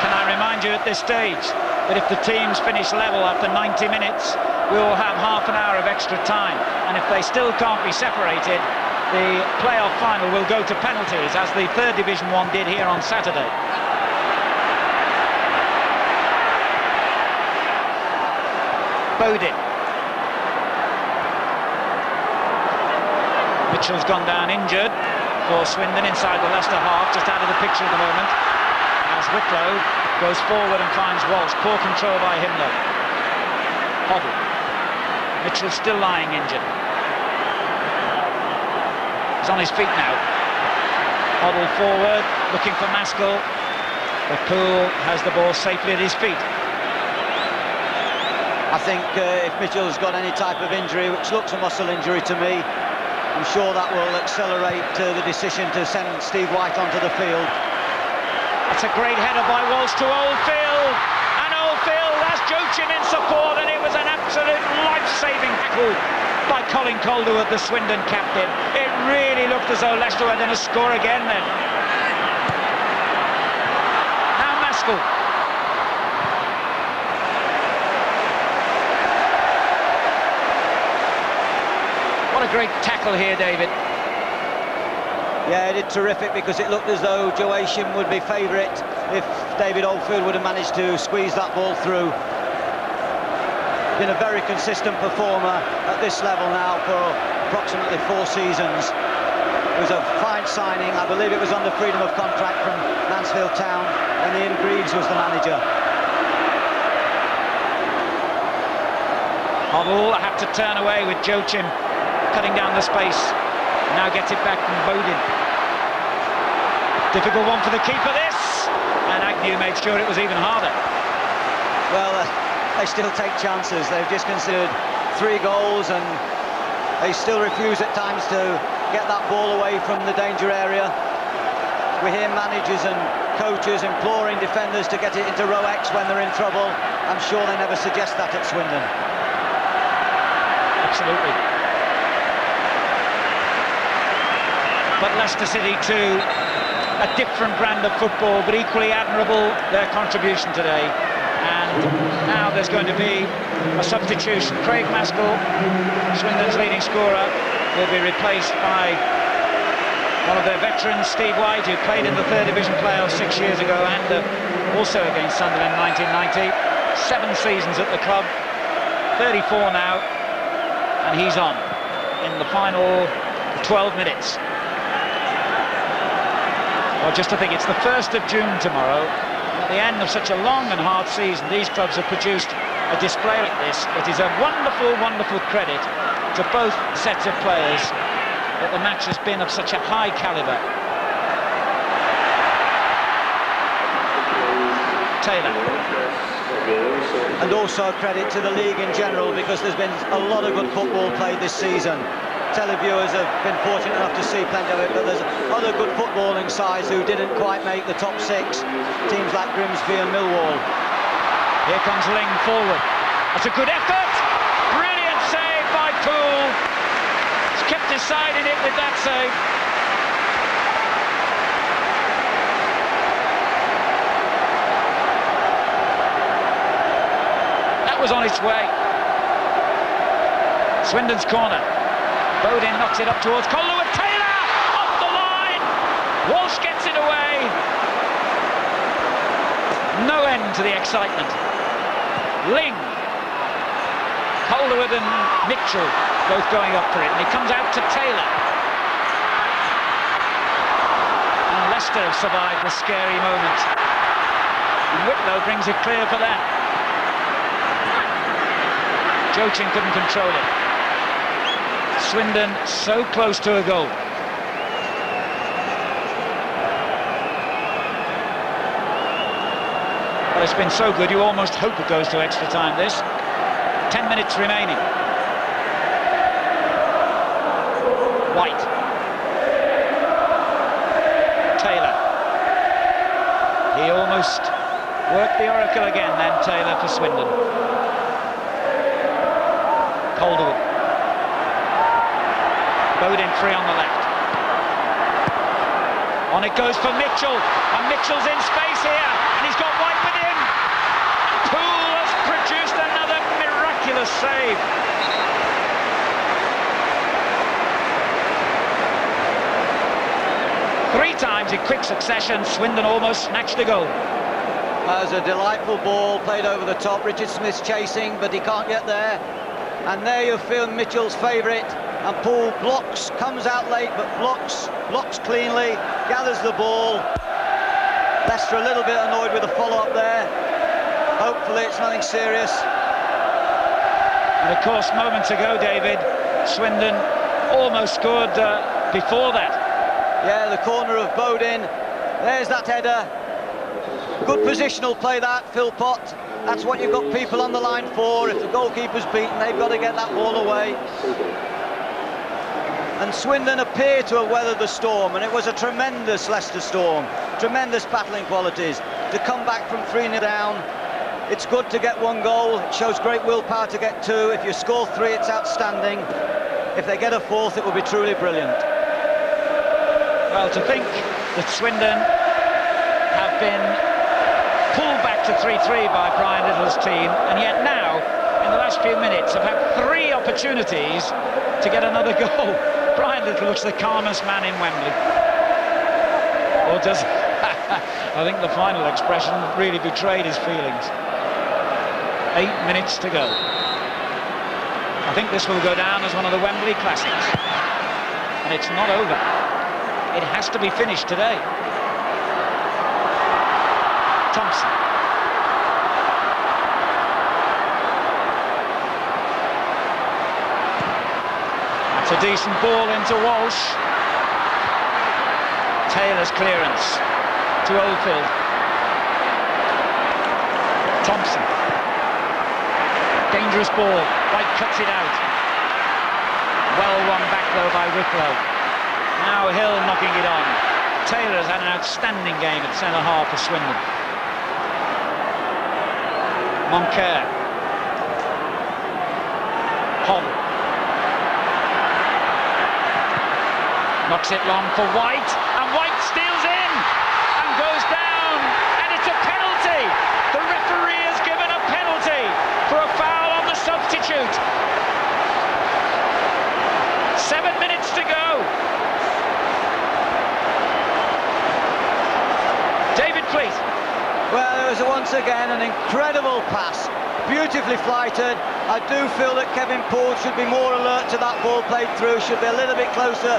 Can I remind you at this stage that if the teams finish level after 90 minutes, we will have half an hour of extra time. And if they still can't be separated, the playoff final will go to penalties, as the third Division one did here on Saturday. Bodin. Mitchell's gone down injured for Swindon inside the Leicester half, just out of the picture at the moment. As Whitlow goes forward and finds Walsh. Poor control by him though. Hoddle. Mitchell still lying injured. He's on his feet now. Hoddle forward, looking for Maskell. But Poole has the ball safely at his feet. I think uh, if Mitchell's got any type of injury, which looks a muscle injury to me, I'm sure that will accelerate uh, the decision to send Steve White onto the field. That's a great header by Walsh to Oldfield. And Oldfield has Joachim in support, and it was an absolute life-saving tackle by Colin Calderwood, the Swindon captain. It really looked as though Leicester were going to score again then. Now Maskell. A great tackle here, David. Yeah, it did terrific because it looked as though Joachim would be favourite if David Oldfield would have managed to squeeze that ball through. Been a very consistent performer at this level now for approximately four seasons. It was a fine signing. I believe it was under freedom of contract from Mansfield Town, and Ian Greaves was the manager. Hoddle have to turn away with Joachim cutting down the space. Now gets it back from Bodin. Difficult one for the keeper, this! And Agnew made sure it was even harder. Well, uh, they still take chances. They've just considered three goals and they still refuse at times to get that ball away from the danger area. We hear managers and coaches imploring defenders to get it into row X when they're in trouble. I'm sure they never suggest that at Swindon. Absolutely. But Leicester City too, a different brand of football, but equally admirable their contribution today. And now there's going to be a substitution. Craig Maskell, Swindon's leading scorer, will be replaced by one of their veterans, Steve White, who played in the third division playoffs six years ago and uh, also against Sunderland in 1990. Seven seasons at the club, 34 now, and he's on in the final 12 minutes. Well, just to think, it's the 1st of June tomorrow. At the end of such a long and hard season, these clubs have produced a display like this. It is a wonderful, wonderful credit to both sets of players that the match has been of such a high calibre. Taylor. And also credit to the league in general because there's been a lot of good football played this season. Televiewers have been fortunate enough to see plenty of it, but there's other good footballing sides who didn't quite make the top six. Teams like Grimsby and Millwall. Here comes Ling forward. That's a good effort. Brilliant save by Poole. He's kept in it with that save. That was on its way. Swindon's corner. Bodin knocks it up towards Calderwood. Taylor off the line. Walsh gets it away. No end to the excitement. Ling. Calderwood and Mitchell both going up for it. And he comes out to Taylor. And Leicester have survived the scary moment. And Whitlow brings it clear for them. Joachim couldn't control it. Swindon so close to a goal. Well, it's been so good, you almost hope it goes to extra time, this. Ten minutes remaining. White. Taylor. He almost worked the oracle again then, Taylor, for Swindon. Calderwood. Free on the left. On it goes for Mitchell, and Mitchell's in space here, and he's got White with him. Poole has produced another miraculous save. Three times in quick succession, Swindon almost snatched a goal. That was a delightful ball played over the top. Richard Smith's chasing, but he can't get there. And there you feel Mitchell's favourite. And Poole blocks, comes out late, but blocks, blocks cleanly, gathers the ball. Leicester a little bit annoyed with the follow-up there. Hopefully it's nothing serious. And of course, moments ago, David, Swindon almost scored uh, before that. Yeah, the corner of Bodin. There's that header. Good positional play that, Phil Philpott. That's what you've got people on the line for. If the goalkeeper's beaten, they've got to get that ball away. And Swindon appear to have weathered the storm, and it was a tremendous Leicester storm. Tremendous battling qualities. To come back from 3-0 down, it's good to get one goal. It shows great willpower to get two. If you score three, it's outstanding. If they get a fourth, it will be truly brilliant. Well, to think that Swindon have been pulled back to 3-3 by Brian Little's team, and yet now, last few minutes, have had three opportunities to get another goal. Brian Little looks the calmest man in Wembley. Or does... I think the final expression really betrayed his feelings. Eight minutes to go. I think this will go down as one of the Wembley classics. And it's not over. It has to be finished today. Thompson. That's a decent ball into Walsh. Taylor's clearance to Oldfield. Thompson. Dangerous ball. White cuts it out. Well won back though by Whitlow. Now Hill knocking it on. Taylor's had an outstanding game at centre half for Swindon. Moncur. Hoddle. Knocks it long for White, and White steals in and goes down, and it's a penalty. The referee has given a penalty for a foul on the substitute. Seven minutes to go. David, please. Well, it was once again an incredible pass, beautifully flighted. I do feel that Kevin Poole should be more alert to that ball played through, should be a little bit closer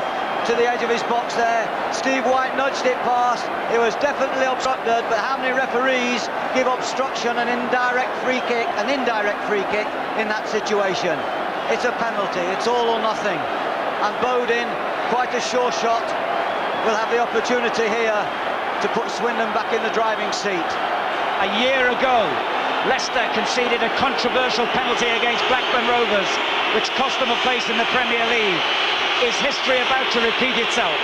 to the edge of his box there. Steve White nudged it past. It was definitely obstructed, but how many referees give obstruction an indirect free kick, an indirect free kick in that situation? It's a penalty, it's all or nothing. And Bodin, quite a sure shot, will have the opportunity here to put Swindon back in the driving seat. A year ago, Leicester conceded a controversial penalty against Blackburn Rovers, which cost them a place in the Premier League. Is history about to repeat itself?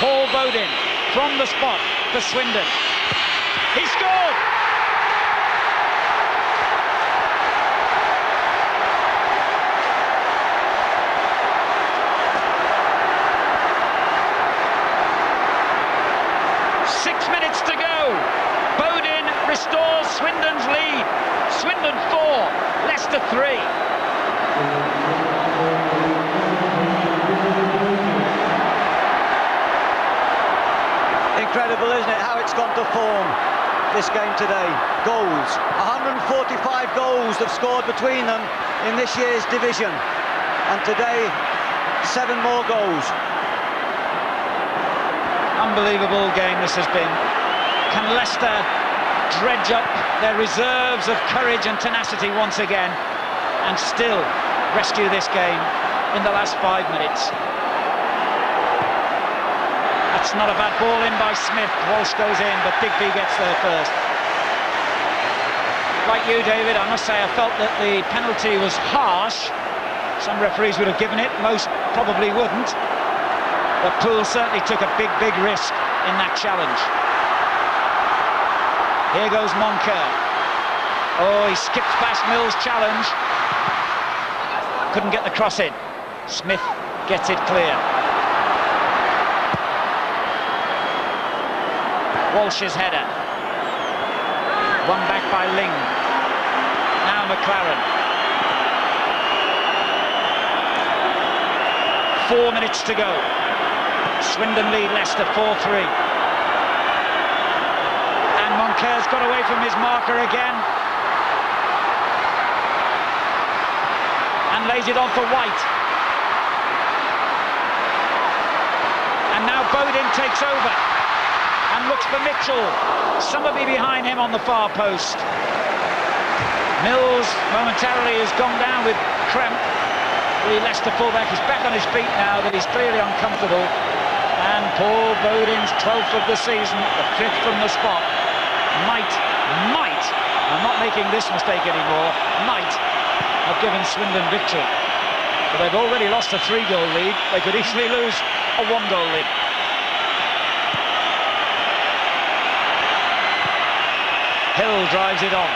Paul Bodin from the spot for Swindon. He scored! Six minutes to go. Bodin restores Swindon's lead. Swindon 4, Leicester 3. Incredible, isn't it, how it's gone to form this game today. Goals. 145 goals have scored between them in this year's division. And today, seven more goals. Unbelievable game this has been. Can Leicester dredge up their reserves of courage and tenacity once again and still rescue this game in the last five minutes? That's not a bad ball in by Smith. Walsh goes in, but Digby gets there first. Like you, David, I must say I felt that the penalty was harsh. Some referees would have given it, most probably wouldn't. But Poole certainly took a big, big risk in that challenge. Here goes Moncur. Oh, he skips past Mills' challenge. Couldn't get the cross in. Smith gets it clear. Walsh's header. One back by Ling. Now McLaren. Four minutes to go. Swindon lead Leicester 4-3. And Moncur's got away from his marker again. And lays it on for White. And now Bodin takes over looks for Mitchell. Somebody behind him on the far post. Mills momentarily has gone down with cramp. The Leicester fullback is back on his feet now but he's clearly uncomfortable. And Paul Bodin's 12th of the season, the fifth from the spot, might, might, I'm not making this mistake anymore, might have given Swindon victory. But they've already lost a three-goal lead. They could easily lose a one-goal lead. Hill drives it on.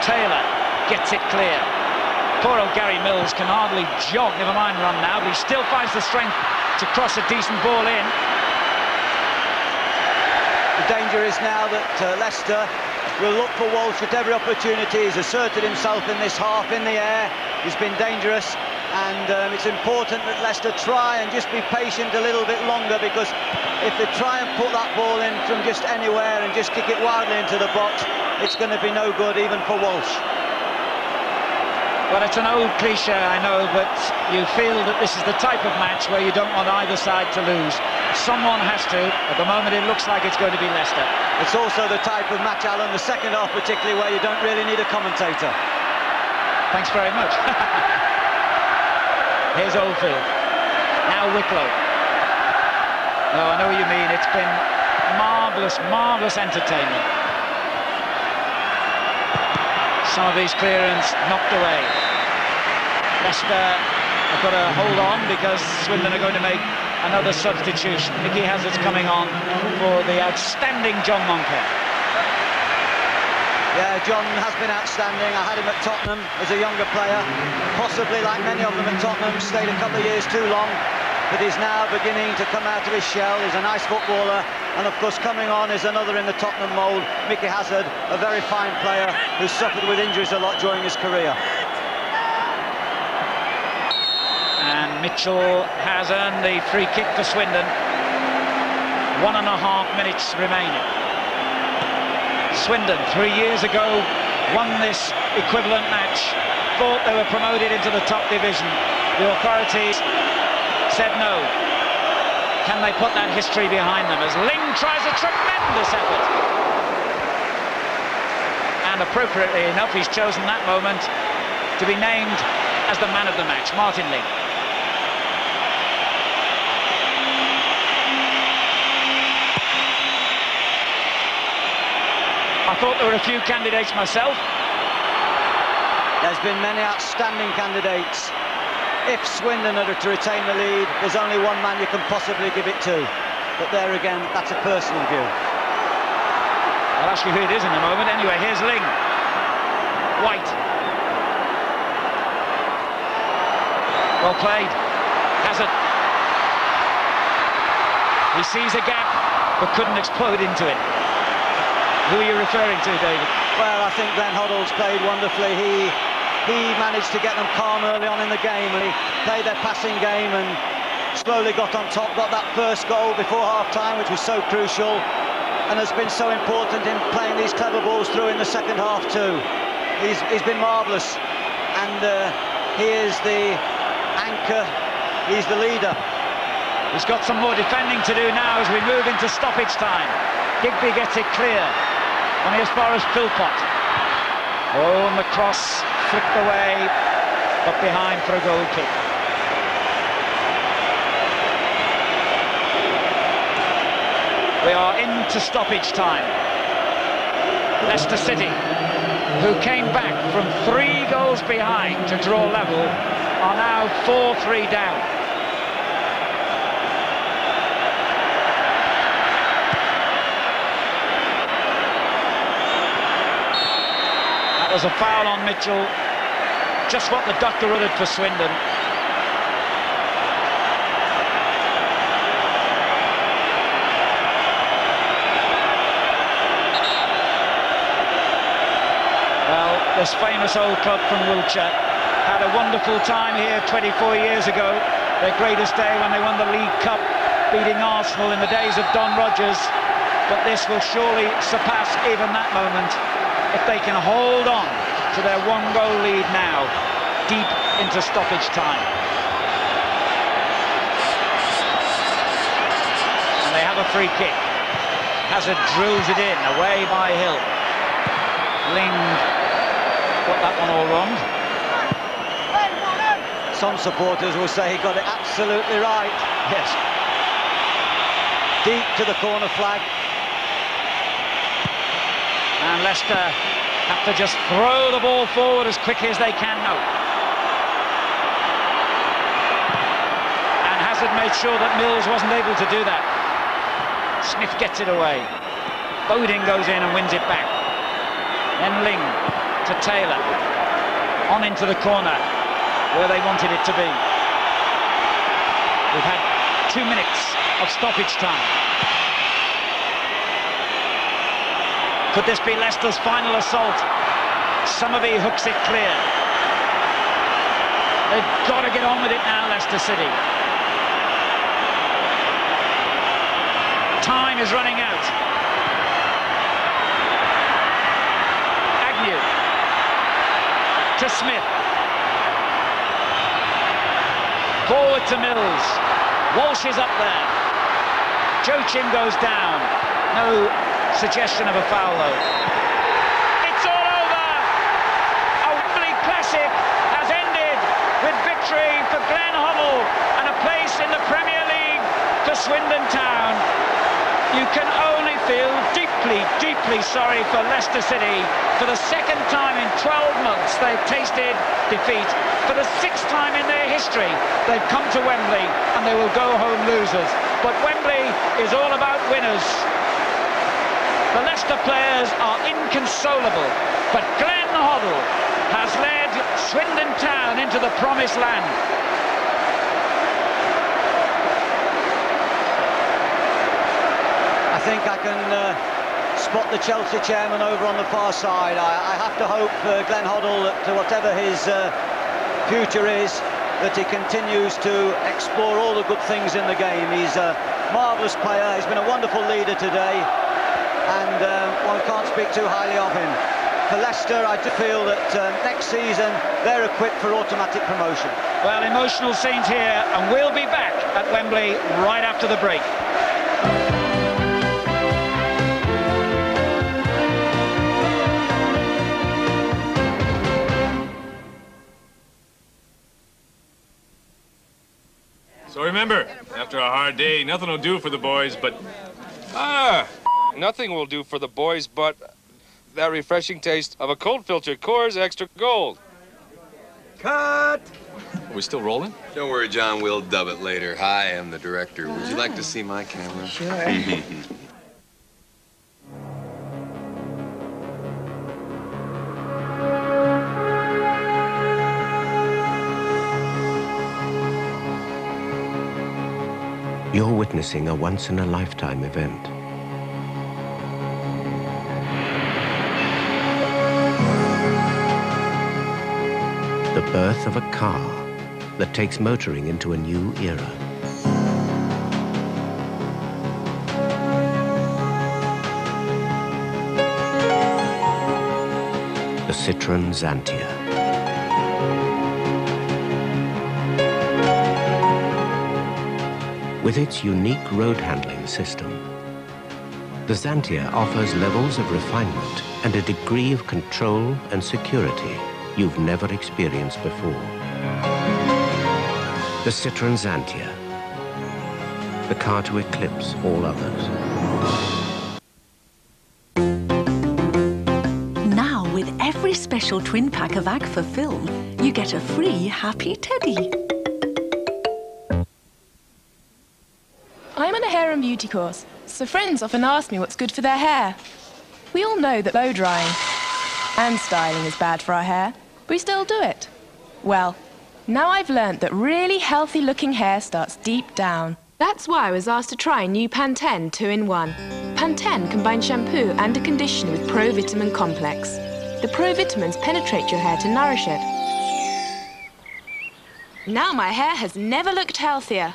Taylor gets it clear. Poor old Gary Mills can hardly jog, never mind run now, but he still finds the strength to cross a decent ball in. The danger is now that uh, Leicester will look for Walsh at every opportunity. He's asserted himself in this half in the air. He's been dangerous and um, it's important that Leicester try and just be patient a little bit longer because if they try and put that ball in from just anywhere and just kick it wildly into the box, it's going to be no good even for Walsh. Well, it's an old cliche, I know, but you feel that this is the type of match where you don't want either side to lose. Someone has to. At the moment, it looks like it's going to be Leicester. It's also the type of match, Alan, the second half particularly, where you don't really need a commentator. Thanks very much. Here's Oldfield. Now Whitlow. Oh, I know what you mean. It's been marvellous, marvellous entertainment. Some of these clearance knocked away. Leicester have got to hold on because Swindon are going to make another substitution. Mickey Hazard's coming on for the outstanding John Moncur. Yeah, John has been outstanding. I had him at Tottenham as a younger player. Possibly, like many of them at Tottenham, stayed a couple of years too long. But he's now beginning to come out of his shell. He's a nice footballer. And of course, coming on is another in the Tottenham mould, Mickey Hazard, a very fine player who's suffered with injuries a lot during his career. And Mitchell has earned the free kick for Swindon. One and a half minutes remaining. Swindon, three years ago, won this equivalent match, thought they were promoted into the top division. The authorities said no. Can they put that history behind them as Ling tries a tremendous effort? And appropriately enough, he's chosen that moment to be named as the man of the match, Martin Ling. I thought there were a few candidates myself. There's been many outstanding candidates. If Swindon are to retain the lead, there's only one man you can possibly give it to. But there again, that's a personal view. I'll ask you who it is in a moment. Anyway, here's Ling. White. Well played. Hazard. He sees a gap, but couldn't explode into it. Who are you referring to, David? Well, I think Glenn Hoddle's played wonderfully. He he managed to get them calm early on in the game and he played their passing game and slowly got on top, got that first goal before half-time, which was so crucial and has been so important in playing these clever balls through in the second half too. He's, he's been marvellous and uh, he is the anchor, he's the leader. He's got some more defending to do now as we move into stoppage time. Digby gets it clear, only as far as Philpott. Oh, and the cross flicked away, but behind for a goal kick. We are into stoppage time. Leicester City, who came back from three goals behind to draw level, are now 4-3 down. Was a foul on Mitchell. Just what the doctor ordered for Swindon. Well, this famous old club from Wiltshire had a wonderful time here 24 years ago. Their greatest day when they won the League Cup, beating Arsenal in the days of Don Rogers. But this will surely surpass even that moment if they can hold on to their one-goal lead now, deep into stoppage time. And they have a free kick. Hazard drills it in, away by Hill. Ling got that one all wrong. Some supporters will say he got it absolutely right. Yes. Deep to the corner flag. And Leicester have to just throw the ball forward as quickly as they can now. And Hazard made sure that Mills wasn't able to do that. Smith gets it away. Bodin goes in and wins it back. Then Ling to Taylor. On into the corner where they wanted it to be. We've had two minutes of stoppage time. Could this be Leicester's final assault? Summerbee hooks it clear. They've got to get on with it now, Leicester City. Time is running out. Agnew to Smith. Forward to Mills. Walsh is up there. Joachim goes down. No suggestion of a foul though. It's all over! A Wembley Classic has ended with victory for Glenn Hoddle and a place in the Premier League for Swindon Town. You can only feel deeply, deeply sorry for Leicester City. For the second time in 12 months, they've tasted defeat. For the sixth time in their history, they've come to Wembley and they will go home losers. But Wembley is all about winners. The Leicester players are inconsolable, but Glenn Hoddle has led Swindon Town into the promised land. I think I can uh, spot the Chelsea chairman over on the far side. I, I have to hope for Glenn Hoddle that uh, whatever his uh, future is, that he continues to explore all the good things in the game. He's a marvellous player. He's been a wonderful leader today, and uh, one can't speak too highly of him. For Leicester, I do feel that uh, next season they're equipped for automatic promotion. Well, emotional scenes here, and we'll be back at Wembley right after the break. So remember, after a hard day, nothing will do for the boys but... Ah, nothing will do for the boys but that refreshing taste of a cold filter Coors Extra Gold. Cut! Are we still rolling? Don't worry, John. We'll dub it later. Hi, I'm the director. Would you like to see my camera? Sure. You're witnessing a once-in-a-lifetime event. Birth of a car that takes motoring into a new era. The Citroën Xantia. With its unique road handling system, the Xantia offers levels of refinement and a degree of control and security you've never experienced before. The Citroën Xantia, the car to eclipse all others. Now, with every special twin pack of Agfa film, you get a free Happy Teddy. I'm on a hair and beauty course, so friends often ask me what's good for their hair. We all know that blow drying and styling is bad for our hair, but we still do it. Well, now I've learnt that really healthy looking hair starts deep down. That's why I was asked to try new Pantene 2-in-1. Pantene combines shampoo and a conditioner with Pro Vitamin Complex. The Pro Vitamins penetrate your hair to nourish it. Now my hair has never looked healthier.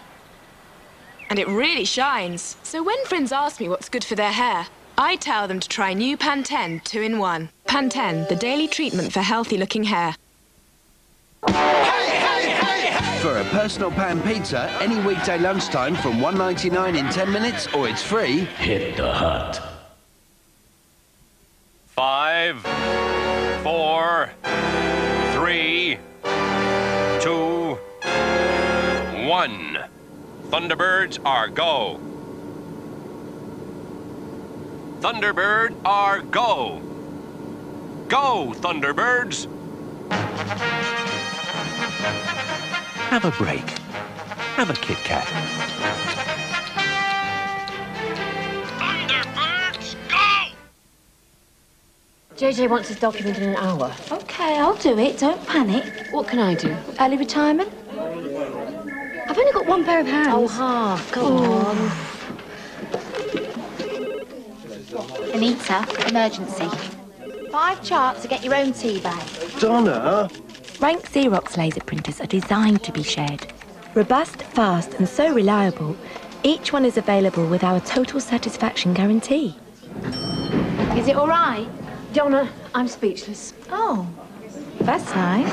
And it really shines. So when friends ask me what's good for their hair, I tell them to try new Pantene 2-in-1. Pantene, the daily treatment for healthy looking hair. For a personal pan pizza, any weekday lunchtime from 1.99 in 10 minutes, or it's free. Hit the hut. Five, four, three, two, one. Thunderbirds are go. Thunderbird are go. Go, Thunderbirds. Have a break. Have a Kit Kat. Thunderbirds, go! JJ wants his document in an hour. Okay, I'll do it. Don't panic. What can I do? Early retirement? I've only got one pair of hands. Oh, half. Go on. Anita, emergency. Five charts to get your own tea bag. Donna? Rank Xerox laser printers are designed to be shared. Robust, fast, and so reliable, each one is available with our total satisfaction guarantee. Is it all right? Donna, I'm speechless. Oh, that's nice.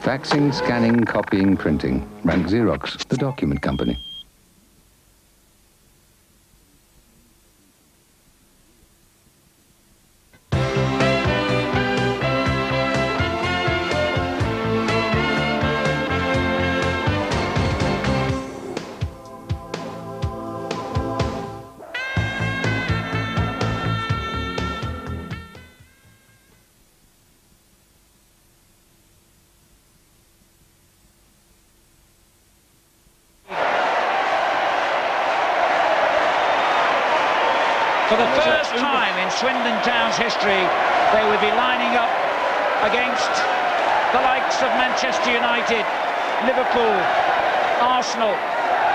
Faxing, scanning, copying, printing. Rank Xerox, the document company. For the first time in Swindon Town's history, they would be lining up against the likes of Manchester United, Liverpool, Arsenal,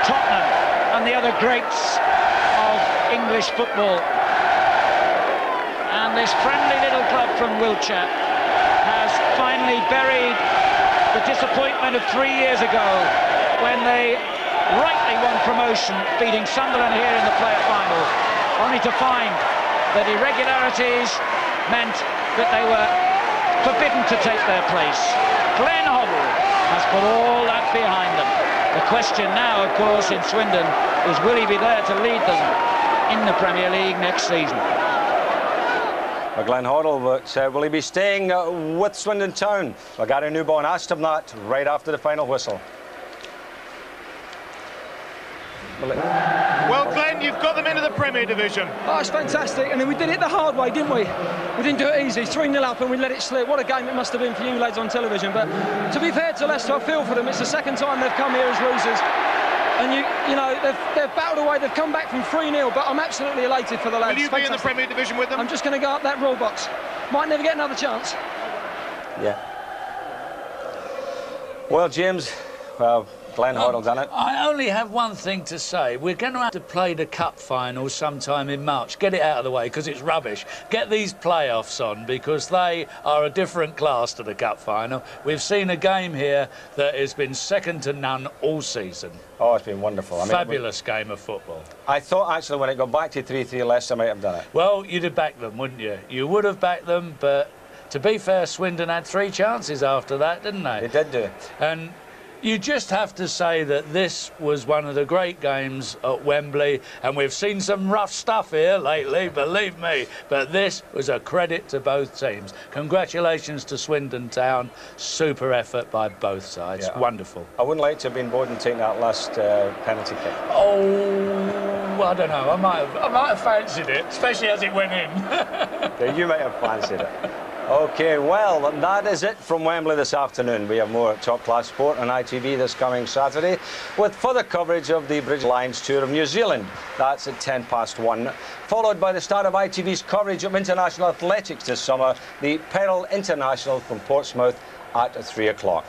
Tottenham, and the other greats of English football. And this friendly little club from Wiltshire has finally buried the disappointment of three years ago when they rightly won promotion, beating Sunderland here in the playoff final only to find that irregularities meant that they were forbidden to take their place. Glenn Hoddle has put all that behind them. The question now, of course, in Swindon is will he be there to lead them in the Premier League next season? Well, Glenn Hoddle, but uh, will he be staying uh, with Swindon Town? Well, Gary Newbon asked him that right after the final whistle. Well, got them into the Premier Division. Oh, it's fantastic. And then we did it the hard way, didn't we? We didn't do it easy. 3 0 up and we let it slip. What a game it must have been for you lads on television. But to be fair to Leicester, I feel for them. It's the second time they've come here as losers. And you, you know, they've, they've battled away. They've come back from 3-0, but I'm absolutely elated for the lads. Will you be in the Premier Division with them? I'm just going to go up that rule box. Might never get another chance. Yeah. Well, James, well, Glenn um, Hoddle done it. I only have one thing to say. We're going to have to play the cup final sometime in March. Get it out of the way because it's rubbish. Get these playoffs on because they are a different class to the cup final. We've seen a game here that has been second to none all season. Oh, it's been wonderful. I mean, Fabulous game of football. I thought actually when it got back to 3-3 Leicester might have done it. Well, you'd have backed them, wouldn't you? You would have backed them, but to be fair, Swindon had three chances after that, didn't they? They did do. And you just have to say that this was one of the great games at Wembley, and we've seen some rough stuff here lately, believe me. But this was a credit to both teams. Congratulations to Swindon Town. Super effort by both sides. Yeah. Wonderful. I wouldn't like to have been Bodin taking that last uh, penalty kick. Oh, I don't know. I might have, I might have fancied it, especially as it went in. Yeah, you might have fancied it. Okay, well, that is it from Wembley this afternoon. We have more Top Class Sport on ITV this coming Saturday with further coverage of the British Lions Tour of New Zealand. That's at 10 past 1. Followed by the start of ITV's coverage of international athletics this summer, the Peril International from Portsmouth at 3 o'clock.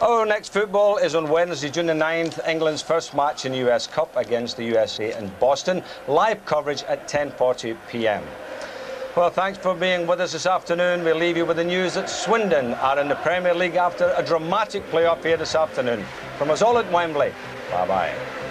Our next football is on Wednesday, June the 9th, England's first match in the US Cup against the USA in Boston. Live coverage at 10.40 p.m. Well, thanks for being with us this afternoon. We'll leave you with the news that Swindon are in the Premier League after a dramatic playoff here this afternoon. From us all at Wembley, bye-bye.